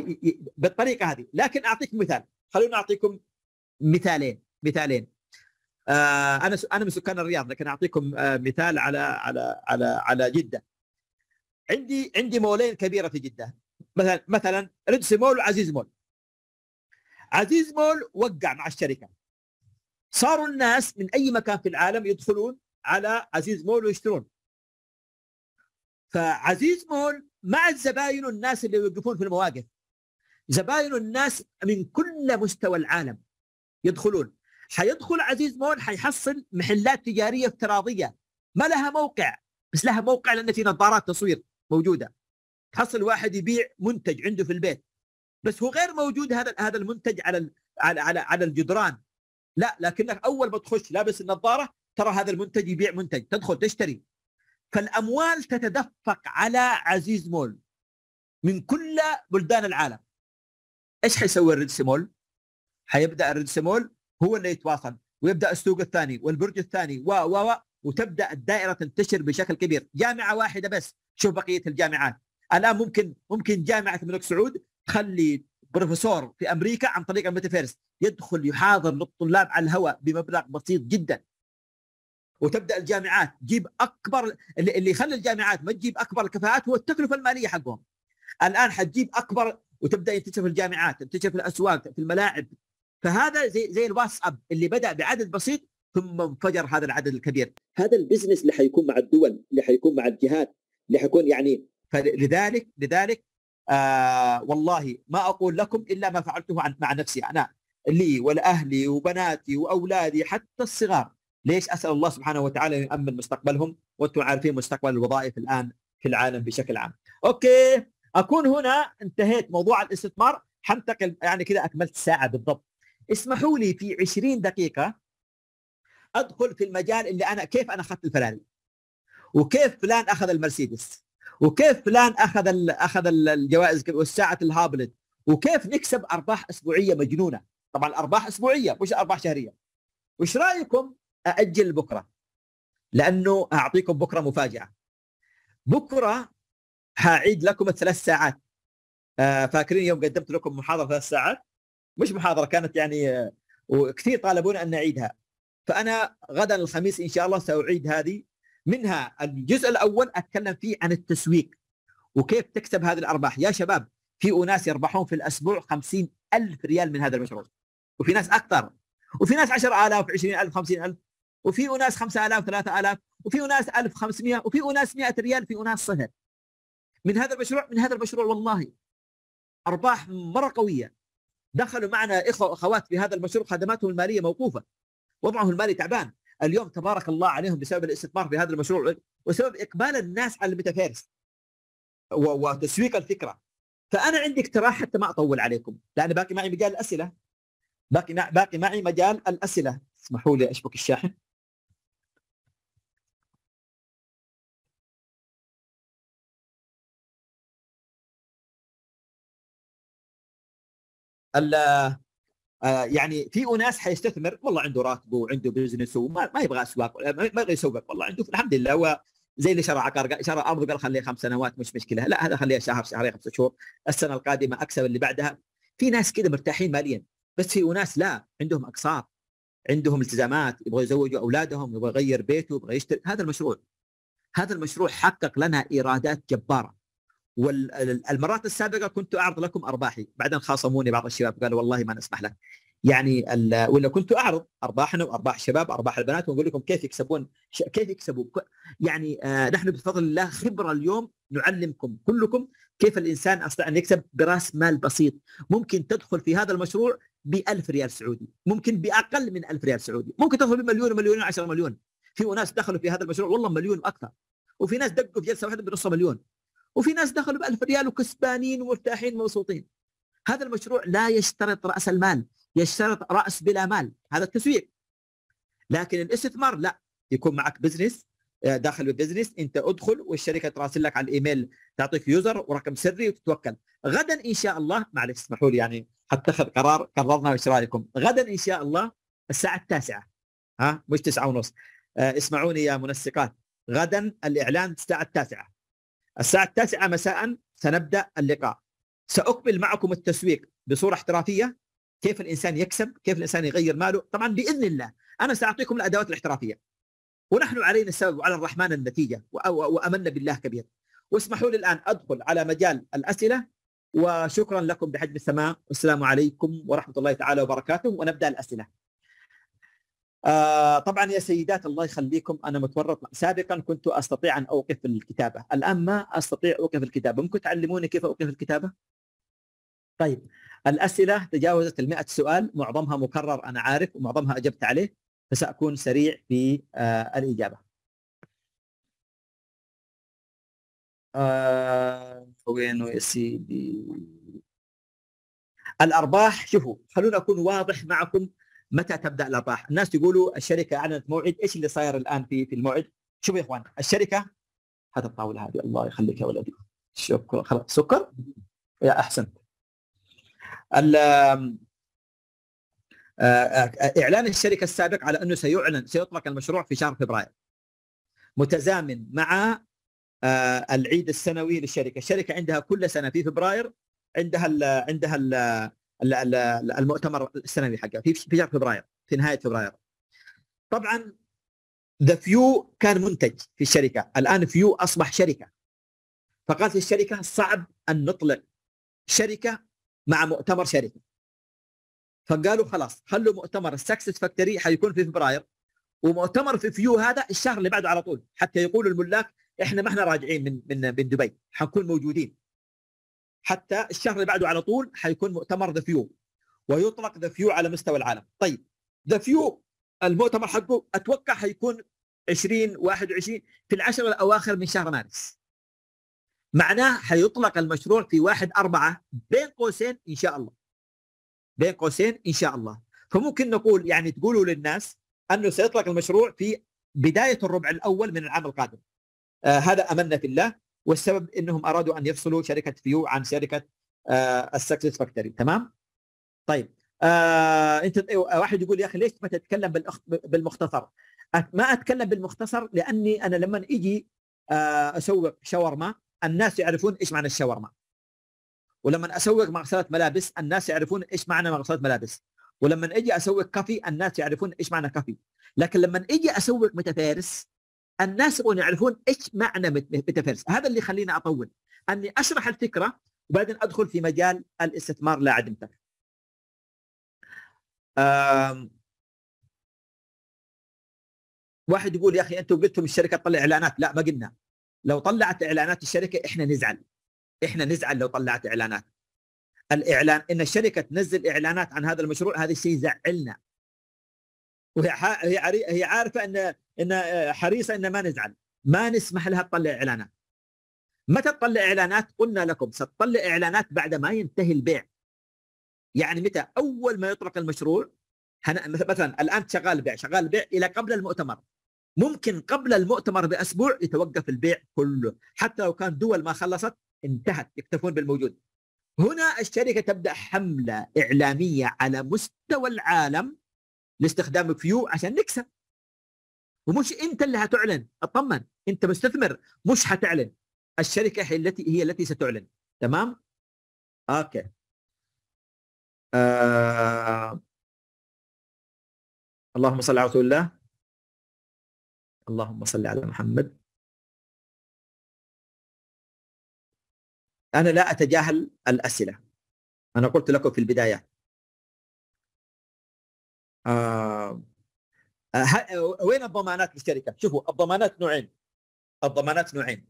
بالطريقة هذه. لكن أعطيك مثال. خلونا اعطيكم مثالين مثالين. آه أنا أنا من سكان الرياض لكن أعطيكم آه مثال على على على على جدة. عندي عندي مولين كبيرة في جدة. مثلا مثلا ريدسي مول وعزيز مول. عزيز مول وقع مع الشركة. صاروا الناس من أي مكان في العالم يدخلون على عزيز مول ويشترون. فعزيز مول مع الزباين والناس اللي يوقفون في المواقف. زباين الناس من كل مستوى العالم. يدخلون. حيدخل عزيز مول حيحصل محلات تجارية افتراضية. ما لها موقع بس لها موقع لأن في نظارات تصوير موجودة. تحصل واحد يبيع منتج عنده في البيت بس هو غير موجود هذا هذا المنتج على على على, على الجدران. لا لكنك أول ما تخش لابس النظارة ترى هذا المنتج يبيع منتج. تدخل تشتري. فالأموال تتدفق على Red Sea Mall من كل بلدان العالم. إيش حيسوي ال Red Sea Mall؟ حيبدأ ال Red Sea Mall هو اللي يتواصل ويبدأ السوق الثاني والبرج الثاني و و و وتبدأ الدائرة تنتشر بشكل كبير. جامعة واحدة بس شوف بقية الجامعات. الآن ممكن ممكن جامعة الملك سعود تخلي بروفيسور في أمريكا عن طريق الميتافيرس يدخل يحاضر للطلاب على الهواء بمبلغ بسيط جدا. وتبدأ الجامعات تجيب أكبر اللي يخلي الجامعات ما تجيب أكبر الكفاءات هو التكلفة المالية حقهم. الآن حتجيب أكبر وتبدأ ينتشر في الجامعات تنتشر في الأسواق في الملاعب. فهذا زي زي الواتساب اللي بدأ بعدد بسيط ثم انفجر هذا العدد الكبير. هذا ال business اللي حيكون مع الدول اللي حيكون مع الجهات اللي حيكون يعني فلذلك لذلك آه والله ما أقول لكم إلا ما فعلته عن مع نفسي أنا لي ولأهلي وبناتي وأولادي حتى الصغار. ليش أسأل الله سبحانه وتعالى يامن مستقبلهم؟ وأنتم عارفين مستقبل الوظائف الآن في العالم بشكل عام. أوكي أكون هنا انتهيت موضوع الاستثمار. حنتقل يعني كذا أكملت ساعة بالضبط. اسمحوا لي في 20 دقيقة أدخل في المجال اللي أنا كيف أنا أخذت الفراري وكيف فلان أخذ المرسيدس وكيف فلان أخذ أخذ الجوائز والساعة الهابلت وكيف نكسب أرباح أسبوعية مجنونة. طبعا الارباح أسبوعية مش أرباح شهرية. وش رأيكم أأجل بكرة؟ لأنه أعطيكم بكرة مفاجأة. بكرة حاعيد لكم الثلاث ساعات. آه، فاكرين يوم قدمت لكم محاضرة ثلاث ساعات؟ مش محاضرة كانت يعني آه، وكثير طالبونا أن نعيدها. فأنا غدا الخميس إن شاء الله سأعيد هذه. منها الجزء الأول أتكلم فيه عن التسويق وكيف تكسب هذه الأرباح. يا شباب في أناس يربحون في الأسبوع خمسين ألف ريال من هذا المشروع وفي ناس أكثر وفي ناس 10000 20000 50000 وفي أناس 5000 3000 وفي أناس 1500 وفي أناس 100 ريال في أناس صهر من هذا المشروع من هذا المشروع والله أرباح مرة قوية. دخلوا معنا إخوة وأخوات في هذا المشروع خدماتهم المالية موقوفة وضعهم المالي تعبان. اليوم تبارك الله عليهم بسبب الاستثمار في هذا المشروع وسبب إقبال الناس على الميتافيرس وتسويق الفكرة. فأنا عندي اقتراح حتى ما أطول عليكم لأن باقي معي مجال الأسئلة. باقي باقي معي مجال الأسئلة. اسمحوا لي أشبك الشاحن. يعني في أناس حيستثمر والله عنده راتبه وعنده بزنس وما ما يبغى أسواق ما يبغى يسوق والله عنده الحمد لله. هو زي اللي شرى عقار شرى أرض قال خليها خمس سنوات مش مشكلة. لا هذا خليها شهر شهرين خمسة شهور السنة القادمة أكسب اللي بعدها. في ناس كذا مرتاحين ماليا بس في أناس لا عندهم أقساط عندهم التزامات يبغوا يزوجوا أولادهم يبغى يغير بيته يبغى يشتري. هذا المشروع هذا المشروع حقق لنا إيرادات جبارة. والمرات السابقة كنت أعرض لكم أرباحي. بعدين خاصموني بعض الشباب قالوا والله ما نسمح لك. يعني ولا كنت أعرض أرباحنا وأرباح الشباب أرباح البنات ونقول لكم كيف يكسبون كيف يكسبوا. يعني آه نحن بفضل الله خبرة اليوم نعلمكم كلكم كيف الإنسان أصلا أن يكسب براس مال بسيط. ممكن تدخل في هذا المشروع ب 1000 ريال سعودي ممكن بأقل من 1000 ريال سعودي ممكن تدخل بمليون ومليون 10 مليون. في ناس دخلوا في هذا المشروع والله مليون وأكثر وفي ناس دقوا في جلسة واحدة بنص مليون. وفي ناس دخلوا ب 1000 ريال وكسبانين ومرتاحين ومبسوطين هذا المشروع لا يشترط رأس المال يشترط رأس بلا مال هذا التسويق. لكن الاستثمار لا يكون معك business آه، داخل بال business انت ادخل والشركة تراسل لك على الإيميل تعطيك user ورقم سري وتتوكل. غدا إن شاء الله معلش اسمحوا لي يعني حتخذ قرار قررنا إيش رأيكم؟ غدا إن شاء الله الساعة التاسعة ها؟ مش تسعة ونص. آه اسمعوني يا منسقات. غدا الإعلان الساعة التاسعة. الساعة التاسعة مساء سنبدأ اللقاء. سأكمل معكم التسويق بصورة احترافية. كيف الإنسان يكسب؟ كيف الإنسان يغير ماله؟ طبعا بإذن الله أنا سأعطيكم الأدوات الاحترافية. ونحن علينا السبب وعلى الرحمن النتيجة. وامنا بالله كبير. واسمحوا لي الآن أدخل على مجال الأسئلة. وشكرا لكم بحجم السماء والسلام عليكم ورحمة الله تعالى وبركاته. ونبدأ الأسئلة. آه طبعا يا سيدات الله يخليكم. أنا متورط. سابقا كنت أستطيع أن أوقف الكتابة، الآن ما أستطيع أوقف الكتابة، ممكن تعلموني كيف أوقف الكتابة؟ طيب الأسئلة تجاوزت ال 100 سؤال. معظمها مكرر أنا عارف ومعظمها أجبت عليه. فسأكون سريع في آه الإجابة. آه يا سيدي؟ الأرباح شوفوا خلونا أكون واضح معكم. متى تبدأ الأرباح؟ الناس يقولوا الشركة أعلنت موعد، إيش اللي صاير الآن في في الموعد؟ شوفوا يا إخوان الشركة هذا الطاولة هذه الله يخليك يا ولدي. شكرا. خلاص سكر؟ يا أحسنت. آه، إعلان الشركة السابق على أنه سيعلن سيطلق المشروع في شهر فبراير. متزامن مع آه، العيد السنوي للشركة، الشركة عندها كل سنة في فبراير عندها ال عندها ال المؤتمر السنوي حقها في في شهر فبراير في نهاية فبراير. طبعا The View كان منتج في الشركة، الآن View أصبح شركة. فقالت الشركة صعب أن نطلق شركة مع مؤتمر شركة. فقالوا خلاص خلوا مؤتمر ال Success Factory حيكون في فبراير ومؤتمر The View هذا الشهر اللي بعده على طول. حتى يقولوا الملاك إحنا ما إحنا راجعين من من من دبي حنكون موجودين. حتى الشهر اللي بعده على طول حيكون مؤتمر The View ويطلق The View على مستوى العالم. طيب The View المؤتمر حقه أتوقع حيكون 20 21 في العشر الأواخر من شهر مارس. معناه حيطلق المشروع في واحد أربعة بين قوسين إن شاء الله. بين قوسين إن شاء الله. فممكن نقول يعني تقولوا للناس أنه سيطلق المشروع في بداية الربع الأول من العام القادم. آه هذا أملنا في الله. والسبب أنهم أرادوا أن يفصلوا شركة View عن شركة آه ال Success Factory. تمام؟ طيب آه أنت واحد يقول يا أخي ليش ما تتكلم بالمختصر؟ ما أتكلم بالمختصر لأني أنا لما أجي آه أسوق شاورما الناس يعرفون إيش معنى الشاورما. ولما أسوق مغسله ملابس الناس يعرفون إيش معنى مغسله ملابس. ولما أجي أسوق كافي الناس يعرفون إيش معنى كافي. لكن لما أجي أسوق متفارس الناس يبغون يعرفون إيش معنى متفارس هذا اللي يخليني أطول. أني أشرح الفكرة وبعدين أدخل في مجال الاستثمار لا عدمته واحد يقول يا أخي أنتم قلتم الشركة تطلع إعلانات. لا ما قلنا. لو طلعت إعلانات الشركة إحنا نزعل. إحنا نزعل لو طلعت إعلانات. الإعلان إن الشركة تنزل إعلانات عن هذا المشروع هذا الشيء يزعلنا. وهي هي هي عارفة إن إن حريصة إن ما نزعل. ما نسمح لها تطلع إعلانات. متى تطلع إعلانات؟ قلنا لكم ستطلع إعلانات بعد ما ينتهي البيع. يعني متى؟ أول ما يطلق المشروع مثلا الآن شغال بيع شغال بيع إلى قبل المؤتمر. ممكن قبل المؤتمر بأسبوع يتوقف البيع كله. حتى لو كان دول ما خلصت انتهت يكتفون بالموجود. هنا الشركة تبدأ حملة إعلامية على مستوى العالم لاستخدام View عشان نكسب. ومش انت اللي هتعلن. اطمن انت مستثمر مش هتعلن. الشركة هي التي هي التي ستعلن. تمام؟ okay. آه... اللهم صل على رسول الله. اللهم صل على محمد. أنا لا أتجاهل الأسئلة. أنا قلت لكم في البداية. آه. وين الضمانات للشركة؟ شوفوا الضمانات نوعين. الضمانات نوعين.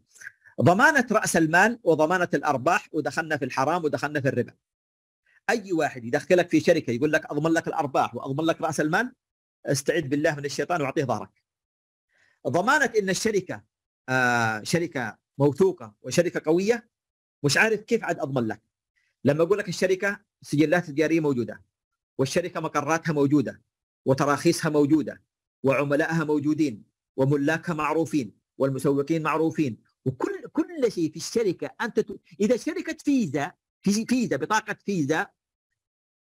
ضمانة رأس المال وضمانة الأرباح ودخلنا في الحرام ودخلنا في الربا. أي واحد يدخلك في شركة يقول لك أضمن لك الأرباح وأضمن لك رأس المال استعد بالله من الشيطان وأعطيه ظهرك ضمانة إن الشركة آه شركة موثوقة وشركة قوية مش عارف كيف عاد أضمن لك. لما أقول لك الشركة سجلات تجارية موجودة والشركة مقراتها موجودة وتراخيصها موجودة وعملائها موجودين وملاكها معروفين والمسوقين معروفين. وكل كل شيء في الشركة أنت ت... إذا شركه فيزا في فيزا بطاقة فيزا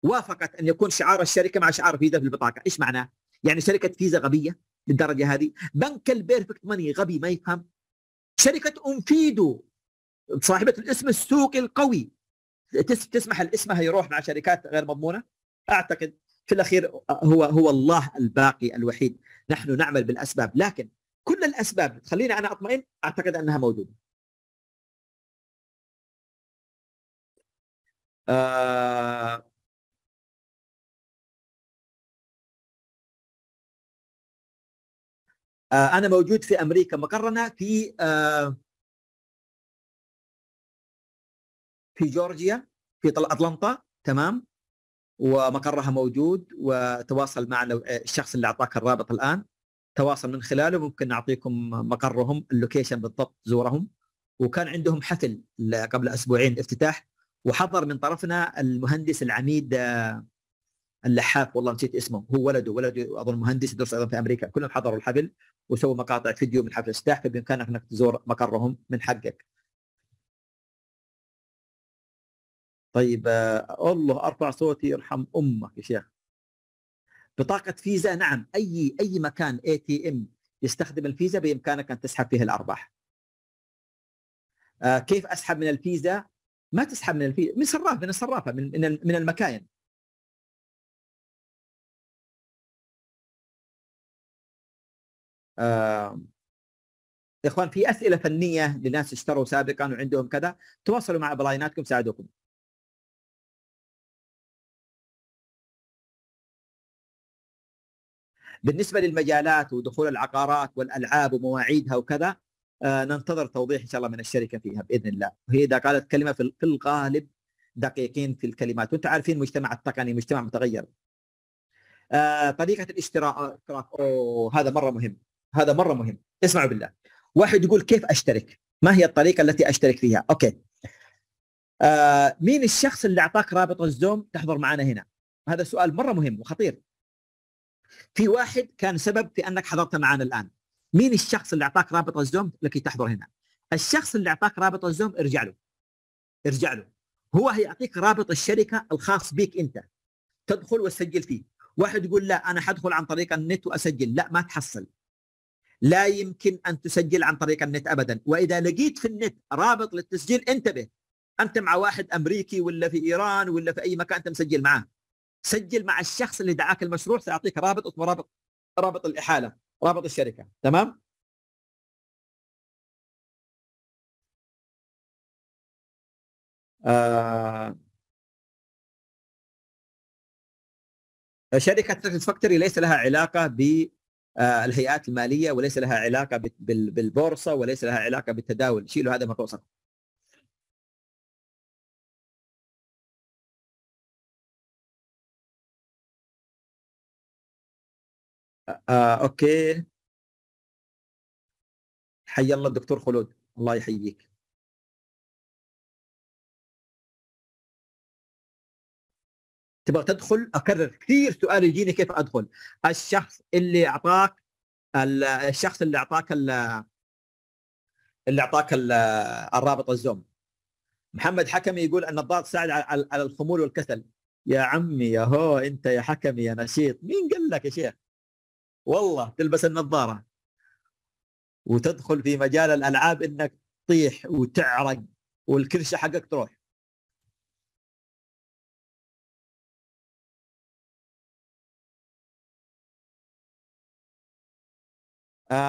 وافقت أن يكون شعار الشركة مع شعار فيزا في البطاقة، إيش معناه؟ يعني شركة فيزا غبية للدرجة هذه، بنك البيرفكت ماني غبي ما يفهم، شركة انفيدو صاحبة الاسم السوقي القوي. تسمح الاسمها يروح مع شركات غير مضمونة؟ أعتقد في الأخير هو هو الله الباقي الوحيد، نحن نعمل بالأسباب، لكن كل الأسباب تخليني أنا أطمئن أعتقد أنها موجودة. آه آه أنا موجود في أمريكا مقرنا في آه في جورجيا في أطلنطا تمام ومقرها موجود وتواصل مع الشخص اللي أعطاك الرابط الآن. تواصل من خلاله ممكن نعطيكم مقرهم اللوكيشن بالضبط زورهم. وكان عندهم حفل قبل أسبوعين افتتاح وحضر من طرفنا المهندس العميد اللحاف والله نسيت اسمه هو ولده ولده أظن مهندس يدرس أيضا في أمريكا. كلهم حضروا الحفل وسووا مقاطع فيديو من حفل الافتتاح فبإمكانك إنك تزور مقرهم من حقك. طيب آه، الله أرفع صوتي يرحم أمك يا شيخ. بطاقة فيزا نعم أي أي مكان ATM يستخدم الفيزا بإمكانك أن تسحب فيه الأرباح. آه كيف أسحب من الفيزا؟ ما تسحب من الفيزا من صراف من الصرافة من من المكاين. آه إخوان في أسئلة فنية لناس اشتروا سابقا وعندهم كذا تواصلوا مع بلايناتكم ساعدوكم بالنسبة للمجالات ودخول العقارات والألعاب ومواعيدها وكذا آه ننتظر توضيح إن شاء الله من الشركة فيها بإذن الله. وهي إذا قالت كلمة في الغالب دقيقين في الكلمات. وأنتم عارفين المجتمع التقني مجتمع متغير. آه طريقة الاشتراك أوه هذا مرة مهم. هذا مرة مهم. اسمعوا بالله. واحد يقول كيف أشترك؟ ما هي الطريقة التي أشترك فيها؟ أوكي. آه مين الشخص اللي أعطاك رابط الزوم تحضر معنا هنا؟ هذا سؤال مرة مهم وخطير. في واحد كان سبب في أنك حضرت معنا الآن. مين الشخص اللي أعطاك رابط الزوم؟ لكي تحضر هنا. الشخص اللي أعطاك رابط الزوم ارجع له. ارجع له. هو هيعطيك رابط الشركة الخاص بك أنت. تدخل وتسجل فيه. واحد يقول لا أنا حدخل عن طريق النت وأسجل. لا ما تحصل. لا يمكن أن تسجل عن طريق النت ابدا. وإذا لقيت في النت رابط للتسجيل انتبه. أنت مع واحد أمريكي ولا في إيران ولا في أي مكان أنت مسجل معاه. سجل مع الشخص اللي دعاك المشروع سيعطيك رابط اسمه رابط رابط الإحالة رابط الشركة. تمام؟ آه شركة فاكتوري ليس لها علاقة بالهيئات المالية وليس لها علاقة بالبورصة وليس لها علاقة بالتداول. شيلوا هذا من رؤوسكم آه،, آه أوكي. حي الله الدكتور خلود. الله يحييك. تبغى تدخل؟ أكرر. كثير سؤال يجيني كيف أدخل. الشخص اللي أعطاك الشخص اللي أعطاك اللي أعطاك الرابط الزوم. محمد حكمي يقول أن الضغط ساعد على الخمول والكسل. يا عمي يا هو أنت يا حكمي يا نشيط. مين قال لك يا شيخ؟ والله تلبس النظارة. وتدخل في مجال الألعاب إنك تطيح وتعرق والكرشه حقك تروح.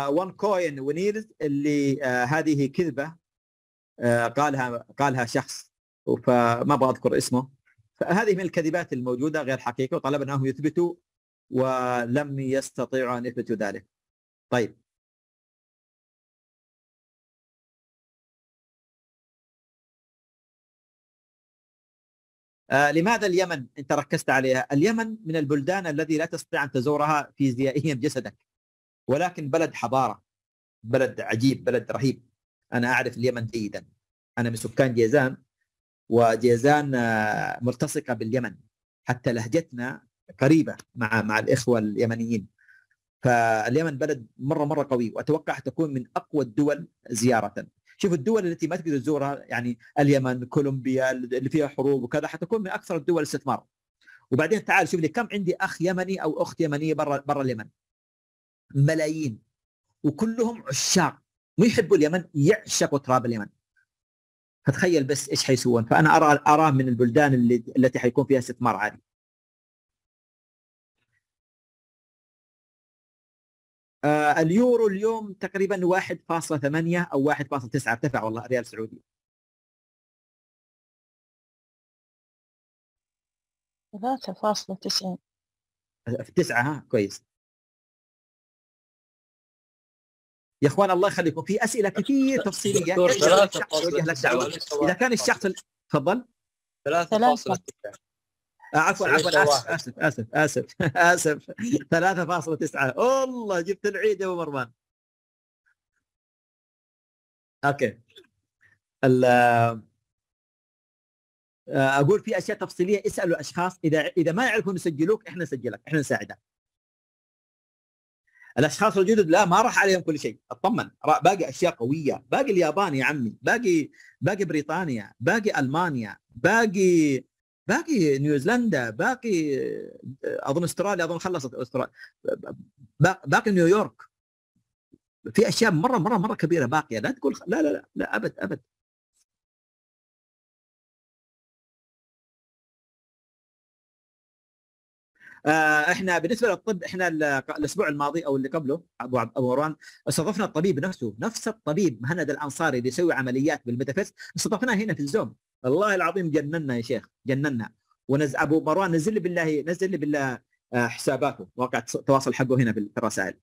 ون كوين ونيرز اللي آه هذه كذبة آه قالها قالها شخص فما أبغى أذكر اسمه. فهذه من الكذبات الموجودة غير حقيقه وطلبنا أنهم يثبتوا ولم يستطيعوا أن يثبتوا ذلك. طيب آه لماذا اليمن أنت ركزت عليها؟ اليمن من البلدان الذي لا تستطيع أن تزورها فيزيائيا بجسدك ولكن بلد حضارة بلد عجيب بلد رهيب أنا أعرف اليمن جيدا أنا من سكان جيزان وجيزان آه، ملتصقة باليمن حتى لهجتنا قريبة مع مع الإخوة اليمنيين. فاليمن بلد مره مرة قوي وأتوقع حتكون من أقوى الدول زيارة. شوف الدول التي ما تقدر تزورها يعني اليمن كولومبيا اللي فيها حروب وكذا حتكون من أكثر الدول استثمار وبعدين تعال شوف لي كم عندي أخ يمني أو أخت يمنية برا برا اليمن؟ ملايين. وكلهم عشاق. مو يحبوا اليمن يعشقوا تراب اليمن. فتخيل بس إيش حيسوون. فأنا ارى أراه من البلدان اللي التي حيكون فيها استثمار عالي. آه اليورو اليوم تقريبا 1.8 أو 1.9 ارتفع والله ريال سعودي. 3.90 في 9 ها كويس. يا أخوان الله يخليكم. في أسئلة كثير تفصيلية. إذا كان الشخص تفضل. 3.9 آه، عفوا عفوا آسف آسف آسف آسف *laughs* آسف. 3.9 والله جبت العيد يا أبو مروان. أوكي. آه، أقول في أشياء تفصيلية. اسألوا أشخاص. إذا إذا ما يعرفون يسجلوك إحنا نسجلك إحنا نساعدك. الأشخاص الجدد لا ما راح عليهم كل شيء. أطمن. باقي أشياء قوية. باقي اليابان يا عمي. باقي باقي بريطانيا. باقي ألمانيا. باقي باقي نيوزيلندا باقي أظن أستراليا أظن خلصت أستراليا. باقي نيويورك. في أشياء مرة مرة مرة كبيرة باقية. لا تقول لا لا لا, لا أبد أبد. إحنا بالنسبة للطب إحنا الأسبوع الماضي أو اللي قبله أبو أبو مروان استضفنا الطبيب نفسه نفس الطبيب مهند الأنصاري اللي يسوي عمليات بالميتافيس استضفناه هنا في الزوم. والله العظيم جننا يا شيخ جننا ونز أبو مروان نزل لي بالله نزل لي بالله آه، حساباته مواقع التواصل حقه هنا في الرسائل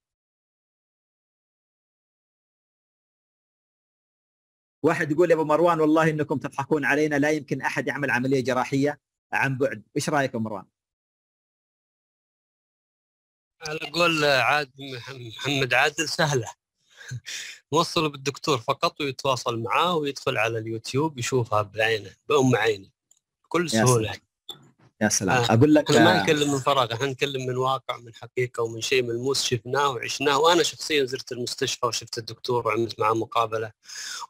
واحد يقول يا أبو مروان والله إنكم تضحكون علينا لا يمكن أحد يعمل عملية جراحية عن بعد. إيش رأيك يا مروان؟ على قول عاد محمد عادل سهلة. وصلوا بالدكتور فقط ويتواصل معاه ويدخل على اليوتيوب يشوفها بعينه بأم عينه بكل سهولة. يا سلام. آه. أقول لك ما نتكلم من فراغ إحنا نتكلم من واقع من حقيقة ومن شيء ملموس شفناه وعشناه. وأنا شخصيا زرت المستشفى وشفت الدكتور وعملت معاه مقابلة.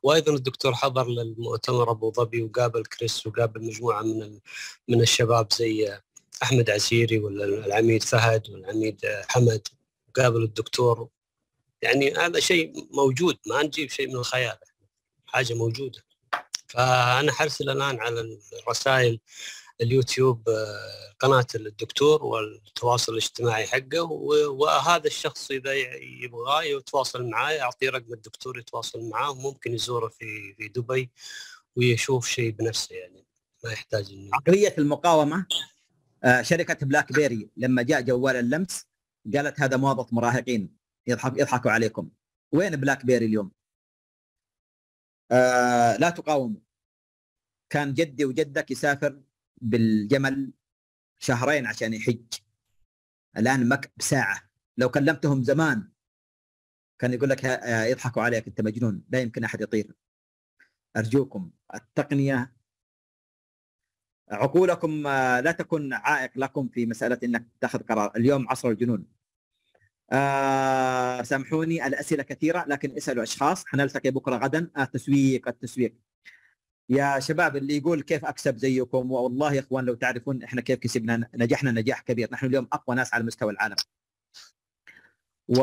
وأيضا الدكتور حضر للمؤتمر أبو ظبي وقابل كريس وقابل مجموعة من من الشباب زي أحمد عسيري ولا العميد فهد والعميد حمد قابل الدكتور. يعني هذا شيء موجود ما نجيب شيء من الخيال حاجة موجودة. فأنا حرسل الآن على الرسائل اليوتيوب قناة الدكتور والتواصل الاجتماعي حقه وهذا الشخص إذا يبغى يتواصل معاه أعطيه رقم الدكتور يتواصل معاه وممكن يزوره في في دبي ويشوف شيء بنفسه يعني ما يحتاج عقلية المقاومة؟ شركة BlackBerry لما جاء جوال اللمس قالت هذا موضة مراهقين يضحك يضحكوا عليكم. وين بلاك بيري اليوم؟ آه لا تقاوموا كان جدي وجدك يسافر بالجمل شهرين عشان يحج. الآن مك بساعة. لو كلمتهم زمان كان يقول لك آه، يضحكوا عليك أنت مجنون. لا يمكن أحد يطير. أرجوكم التقنية عقولكم آه، لا تكن عائق لكم في مسألة إنك تاخذ قرار. اليوم عصر الجنون. آه سامحوني الأسئلة كثيرة لكن اسألوا أشخاص. حنلتقي بكرة غدا. التسويق التسويق. يا شباب اللي يقول كيف أكسب زيكم؟ والله يا إخوان لو تعرفون إحنا كيف كسبنا نجحنا نجاح كبير. نحن اليوم أقوى ناس على مستوى العالم. و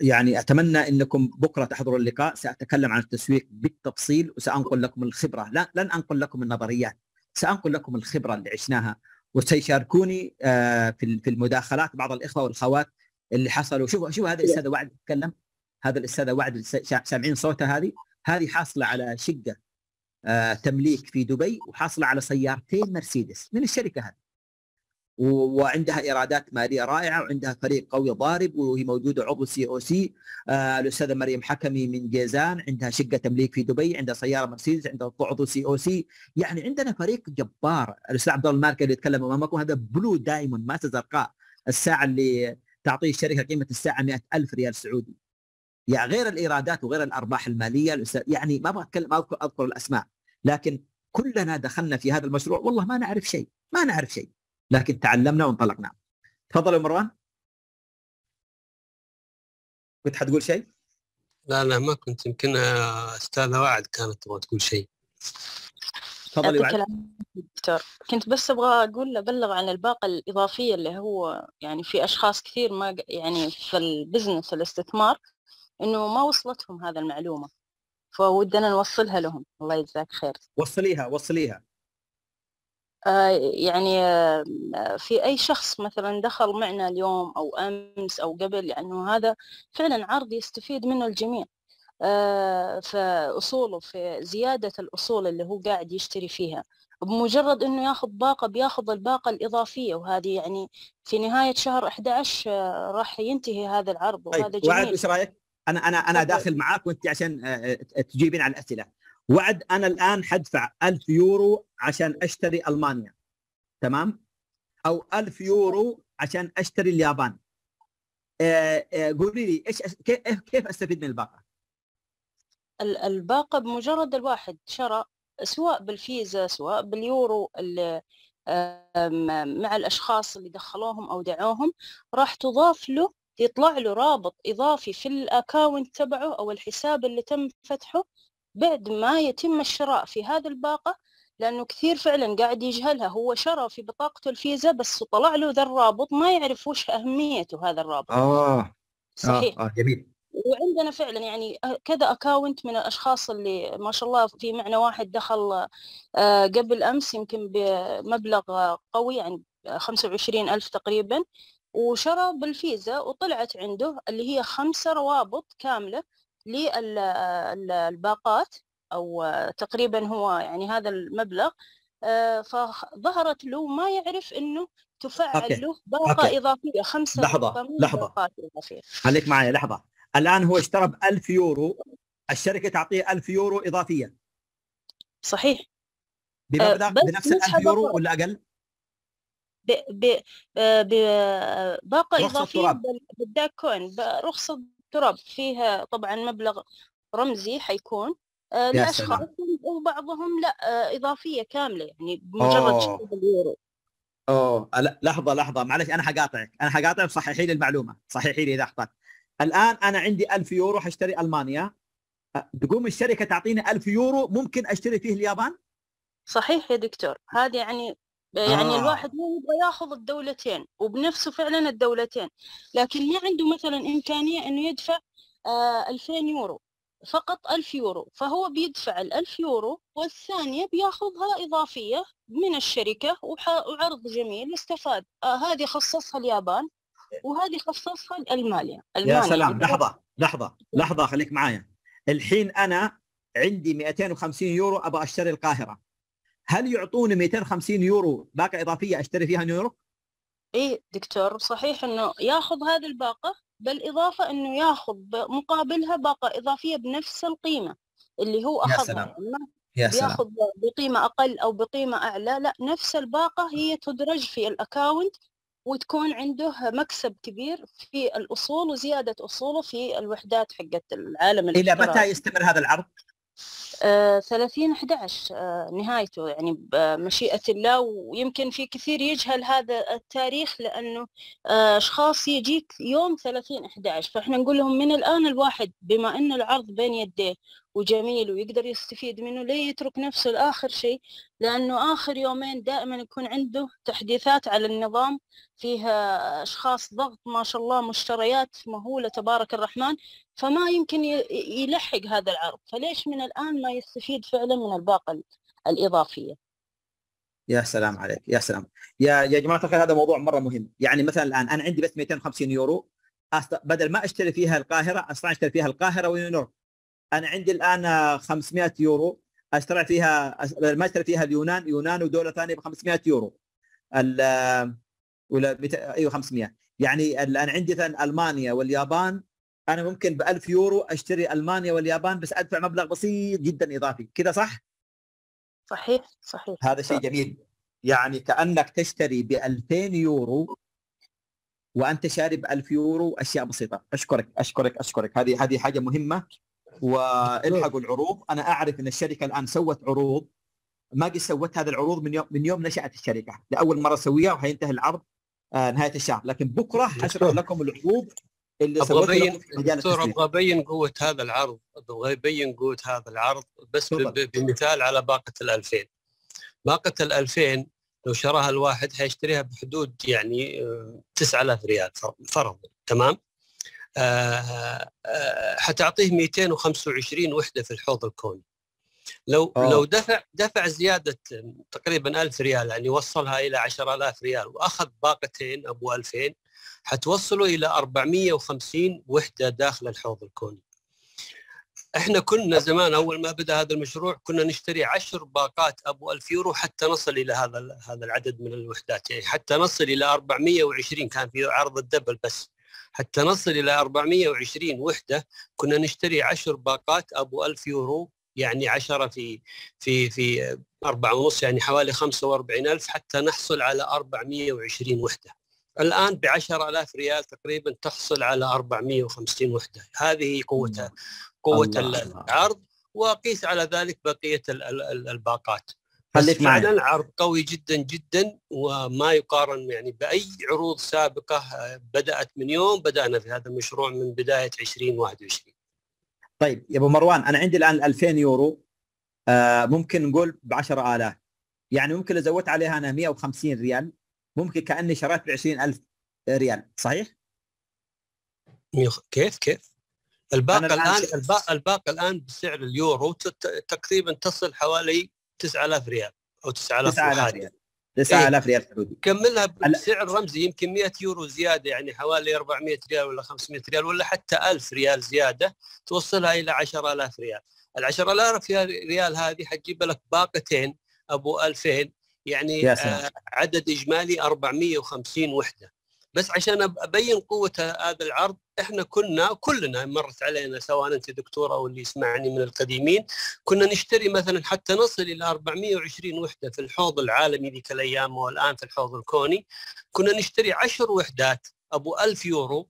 يعني أتمنى إنكم بكرة تحضروا اللقاء. سأتكلم عن التسويق بالتفصيل وسأنقل لكم الخبرة. لا لن أنقل لكم النظريات. سأنقل لكم الخبرة اللي عشناها وسيشاركوني آه، في المداخلات بعض الإخوة والأخوات اللي حصلوا. شوفوا شوفوا هذا الاستاذ وعد يتكلم هذا الاستاذ وعد سامعين صوته هذه؟ هذه حاصلة على شقة آه، تمليك في دبي وحاصلة على سيارتين مرسيدس من الشركة هذه. وعندها إيرادات مالية رائعة وعندها فريق قوي ضارب وهي موجودة عضو COC الأستاذة مريم حكمي من جيزان عندها شقة تمليك في دبي عندها سيارة مرسيدس عندها عضو COC يعني عندنا فريق جبار. الأستاذ عبد الله المالكي اللي يتكلم أمامكم هذا blue diamond ماسه زرقاء الساعة اللي تعطيه الشركة قيمة الساعة 100000 ريال سعودي. يعني غير الإيرادات وغير الأرباح المالية يعني ما أبغى اتكلم اذكر أذكر الأسماء. لكن كلنا دخلنا في هذا المشروع. والله ما نعرف شيء. ما نعرف شيء. لكن تعلمنا وانطلقنا. تفضل يا مروان. كنت حتقول شيء؟ لا لا ما كنت. يمكن أستاذة وعد كانت تبغى تقول شيء. تفضلي وعد دكتور. كنت بس أبغى أقول أبلغ عن الباقة الإضافية اللي هو يعني في أشخاص كثير ما يعني في البزنس الاستثمار إنه ما وصلتهم هذا المعلومة. فودنا نوصلها لهم. الله يجزاك خير. وصليها وصليها. يعني آه في أي شخص مثلا دخل معنا اليوم أو أمس أو قبل لأنه هذا فعلا عرض يستفيد منه الجميع آه في أصوله في زيادة الأصول اللي هو قاعد يشتري فيها بمجرد إنه ياخذ باقة بياخذ الباقة الإضافية وهذه يعني في نهاية شهر 11 آه، راح ينتهي هذا العرض طيب، وهذا طيب. جميل وعد إيش رأيك؟ أنا أنا أنا داخل معاك وأنت عشان آه، آه، تجيبين على الأسئلة وعد أنا الآن حدفع 1000 يورو عشان أشتري ألمانيا. تمام؟ أو 1000 يورو عشان أشتري اليابان. آه، قولي لي إيش كيف أستفيد من الباقة؟ الباقة بمجرد الواحد شرى سواء بالفيزا سواء باليورو مع الأشخاص اللي دخلوهم أو دعوهم راح تضاف له يطلع له رابط إضافي في الأكاونت تبعه أو الحساب اللي تم فتحه بعد ما يتم الشراء في هذه الباقة لأنه كثير فعلا قاعد يجهلها هو شرى في بطاقته الفيزا بس طلع له ذا الرابط ما يعرف وش أهميته هذا الرابط. آه. صحيح. آه, آه جميل. وعندنا فعلا يعني كذا account من الأشخاص اللي ما شاء الله في معنا واحد دخل آه، قبل أمس يمكن بمبلغ قوي يعني 25 ألف تقريبا وشرى بالفيزا وطلعت عنده اللي هي خمسة روابط كاملة للباقات أو تقريبا هو يعني هذا المبلغ آه، فظهرت له ما يعرف إنه تفعل okay. له باقة okay. إضافية خمسة لحظة لحظة خليك معي لحظة الآن هو اشترى ب 1000 يورو الشركة تعطيه 1000 يورو إضافية صحيح بمبلغ آه، بنفس ال 1000 يورو ولا أقل؟ بباقة إضافية بالداك كوين برخصة تراب فيها طبعا مبلغ رمزي حيكون. آه، لأشخاص وبعضهم لا آه، إضافية كاملة يعني بمجرد شراء اليورو أوه. لحظة لحظة. معلش أنا حقاطعك. أنا حقاطعك صححي لي المعلومة. صححي لي إذا أخطأت. الآن أنا عندي 1000 يورو حاشتري ألمانيا. تقوم الشركة تعطيني 1000 يورو ممكن أشتري فيه اليابان؟ صحيح يا دكتور. هذه يعني يعني آه. الواحد مو يبغى ياخذ الدولتين وبنفسه فعلا الدولتين. لكن ما عنده مثلا إمكانية إنه يدفع آه 2000 يورو فقط 1000 يورو. فهو بيدفع ال 1000 يورو والثانية بياخذها إضافية من الشركة وعرض جميل استفاد آه هذه خصصها اليابان وهذه خصصها الماليا يا سلام لحظة لحظة لحظة خليك معايا. الحين أنا عندي 250 يورو أبغى أشتري القاهرة. هل يعطوني 250 يورو باقة إضافية أشتري فيها نيويورك؟ إي دكتور صحيح إنه ياخذ هذه الباقة بالاضافه إنه ياخذ مقابلها باقة إضافية بنفس القيمة اللي هو أخذها يا سلام. يا سلام. ياخذ بقيمة أقل أو بقيمة أعلى لا نفس الباقة هي تدرج في الأكاونت وتكون عنده مكسب كبير في الأصول وزيادة أصوله في الوحدات حقت العالم إلى متى يستمر هذا العرض؟ آه، 30 11 آه، نهايته يعني بمشيئة الله. ويمكن في كثير يجهل هذا التاريخ لأنه آه، أشخاص يجيك يوم 30 11 فإحنا نقول لهم من الآن الواحد بما أن العرض بين يديه وجميل ويقدر يستفيد منه ليه يترك نفسه لآخر شيء لأنه آخر يومين دائما يكون عنده تحديثات على النظام فيها أشخاص ضغط ما شاء الله مشتريات مهولة تبارك الرحمن فما يمكن يلحق هذا العرض. فليش من الآن ما يستفيد فعلا من الباقة الإضافية؟ يا سلام عليك يا سلام. يا يا جماعة الخير هذا موضوع مرة مهم. يعني مثلا الآن أنا عندي بس 250 يورو بدل ما أشتري فيها القاهرة أصلا أشتري فيها القاهرة ونيويورك أنا عندي الآن 500 يورو. أشتري فيها ما أشتري فيها اليونان يونان ودولة ثانية ب 500 يورو ولا أيوه 500 يعني الان عندي مثلا ألمانيا واليابان. أنا ممكن ب 1000 يورو أشتري ألمانيا واليابان بس أدفع مبلغ بسيط جدا إضافي. كذا صح؟ صحيح صحيح. هذا شيء جميل. يعني كأنك تشتري ب 2000 يورو وأنت شاري ب 1000 يورو أشياء بسيطة. أشكرك أشكرك أشكرك. هذه هذه حاجة مهمة. وإلحقوا العروض. أنا أعرف إن الشركة الآن سوت عروض. ما قد سوت هذه العروض من يوم من يوم نشأت الشركة. لأول مرة أسويها وحينتهي العرض آه نهاية الشهر. لكن بكرة حشرح لكم العروض اللي أبغى ابين دكتور أبغى أبين قوة هذا العرض. أبغى أبين قوة هذا العرض بس بمثال على باقة ال 2000 باقة ال 2000 لو شراها الواحد حيشتريها بحدود يعني 9000 آه، ريال فرض تمام؟ حتعطيه 225 وحدة في الحوض الكوني لو أوه. لو دفع دفع زيادة تقريبا 1000 ريال يعني وصلها إلى 10000 ريال وأخذ باقتين أبو 2000 حتوصله إلى 450 وحدة داخل الحوض الكوني. إحنا كنا زمان أول ما بدأ هذا المشروع كنا نشتري 10 باقات أبو 1000 يورو حتى نصل إلى هذا هذا العدد من الوحدات يعني حتى نصل إلى 420 كان في عرض الدبل بس حتى نصل إلى 420 وحدة كنا نشتري 10 باقات أبو 1000 يورو يعني 10 في في في 4 ونص يعني حوالي 45000 حتى نحصل على 420 وحدة. الآن ب 10000 ريال تقريبا تحصل على 450 وحدة. هذه قوة قوة العرض وقيس على ذلك بقية الباقات. خليك فعلا عرض قوي جدا جدا وما يقارن يعني بأي عروض سابقة بدأت من يوم بدأنا في هذا المشروع من بداية 2021 طيب يا أبو مروان أنا عندي الآن 2000 يورو آه ممكن نقول ب 10000 يعني ممكن لو زودت عليها أنا 150 ريال ممكن كأني شريت ب 20000 ريال صحيح؟ كيف كيف؟ الباقه الآن الباقه الآن بسعر اليورو تقريبا تصل حوالي 9000 ريال أو 9000 9000 ريال. 9000 ريال سعودي. كملها بسعر رمزي يمكن 100 يورو زيادة يعني حوالي 400 ريال ولا 500 ريال ولا حتى 1000 ريال زيادة توصلها إلى 10000 ريال. ال 10000 ريال هذه حتجيب لك باقتين أبو 2000 يعني آه عدد إجمالي 450 وحدة. بس عشان أبين قوة هذا العرض إحنا كنا كلنا مرت علينا سواء أنت دكتور أو اللي يسمعني من القديمين كنا نشتري مثلا حتى نصل إلى 420 وحدة في الحوض العالمي ذيك الأيام والآن في الحوض الكوني. كنا نشتري 10 وحدات أبو 1000 يورو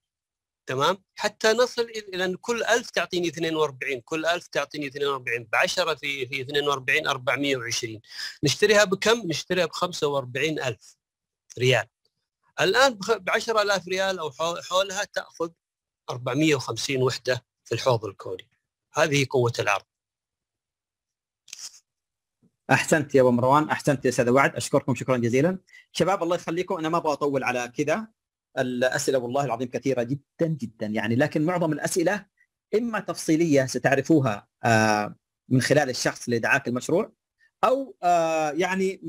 تمام؟ حتى نصل إلى ان كل 1000 تعطيني 42 كل 1000 تعطيني 42 ب 10 في في 42 420 نشتريها بكم؟ نشتريها ب 45000 ريال. الآن ب 10000 ريال أو حولها تأخذ 450 وحدة في الحوض الكوني هذه قوة العرض. أحسنت يا أبو مروان. أحسنت يا أستاذ وعد. أشكركم. شكرا جزيلا. شباب الله يخليكم. أنا ما أبغى أطول على كذا. الأسئلة والله العظيم كثيرة جدا جدا. يعني لكن معظم الأسئلة إما تفصيلية ستعرفوها آه، من خلال الشخص اللي دعاك المشروع أو آه، يعني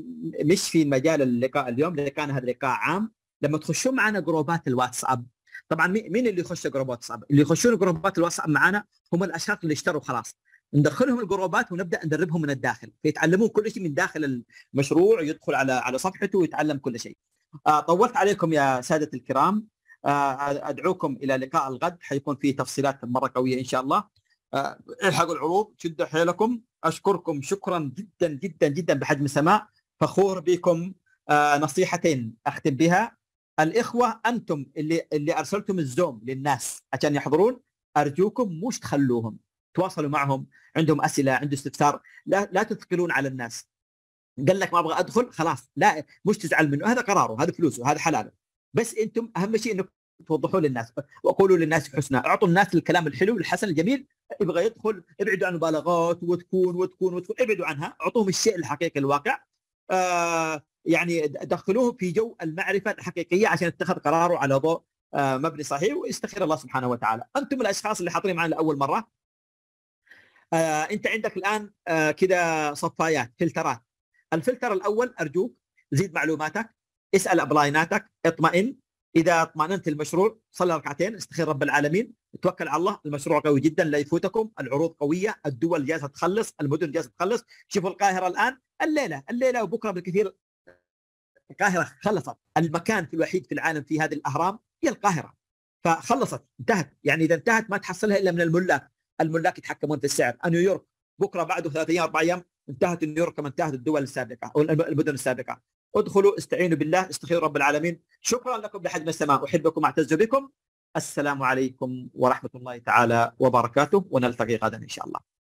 مش في مجال اللقاء اليوم لكان هذا لقاء عام. لما تخشون معنا جروبات الواتساب طبعا مين اللي يخش جروبات واتساب؟ اللي يخشون جروبات الواتساب معنا هم الأشخاص اللي اشتروا خلاص ندخلهم الجروبات ونبدأ ندربهم من الداخل فيتعلمون كل شيء من داخل المشروع يدخل على على صفحته ويتعلم كل شيء. آه طولت عليكم يا سادة الكرام آه أدعوكم إلى لقاء الغد حيكون فيه تفصيلات مرة قوية إن شاء الله. آه الحقوا العروض شدوا حيلكم أشكركم شكرا جدا جدا جدا بحجم السماء فخور بكم نصيحتين أختم بها الإخوة أنتم اللي اللي أرسلتم الزوم للناس عشان يحضرون أرجوكم مش تخلوهم تواصلوا معهم عندهم أسئلة عنده استفسار لا لا تثقلون على الناس. قال لك ما أبغى أدخل خلاص لا مش تزعل منه هذا قراره هذا فلوسه هذا حلاله. بس أنتم أهم شيء إنكم توضحوا للناس وقولوا للناس حسنى أعطوا الناس الكلام الحلو الحسن الجميل يبغى يدخل ابعدوا عن المبالغات وتكون وتكون وتكون ابعدوا عنها أعطوهم الشيء الحقيقي الواقع. آه يعني دخلوه في جو المعرفة الحقيقية عشان يتخذ قراره على ضوء آه مبني صحيح ويستخير الله سبحانه وتعالى. أنتم الأشخاص اللي حاضرين معنا لأول مرة؟ آه أنت عندك الآن آه كذا صفايات فلترات. الفلتر الأول أرجوك زيد معلوماتك اسأل أبلايناتك اطمئن. إذا اطمئننت المشروع صلي ركعتين استخير رب العالمين توكل على الله. المشروع قوي جدا لا يفوتكم. العروض قوية الدول جالسة تخلص المدن جالسة تخلص. شوفوا القاهرة الآن الليلة الليلة وبكرة بالكثير القاهرة خلصت. المكان في الوحيد في العالم في هذه الأهرام هي القاهرة. فخلصت انتهت. يعني إذا انتهت ما تحصلها إلا من الملاك. الملاك يتحكمون في السعر. نيويورك بكرة بعده ثلاث أيام أربع أيام انتهت نيويورك كما انتهت الدول السابقة أو المدن السابقة. ادخلوا استعينوا بالله استخيروا رب العالمين. شكرا لكم لحد من السماء احبكم اعتز بكم. السلام عليكم ورحمة الله تعالى وبركاته. ونلتقي غدا إن شاء الله.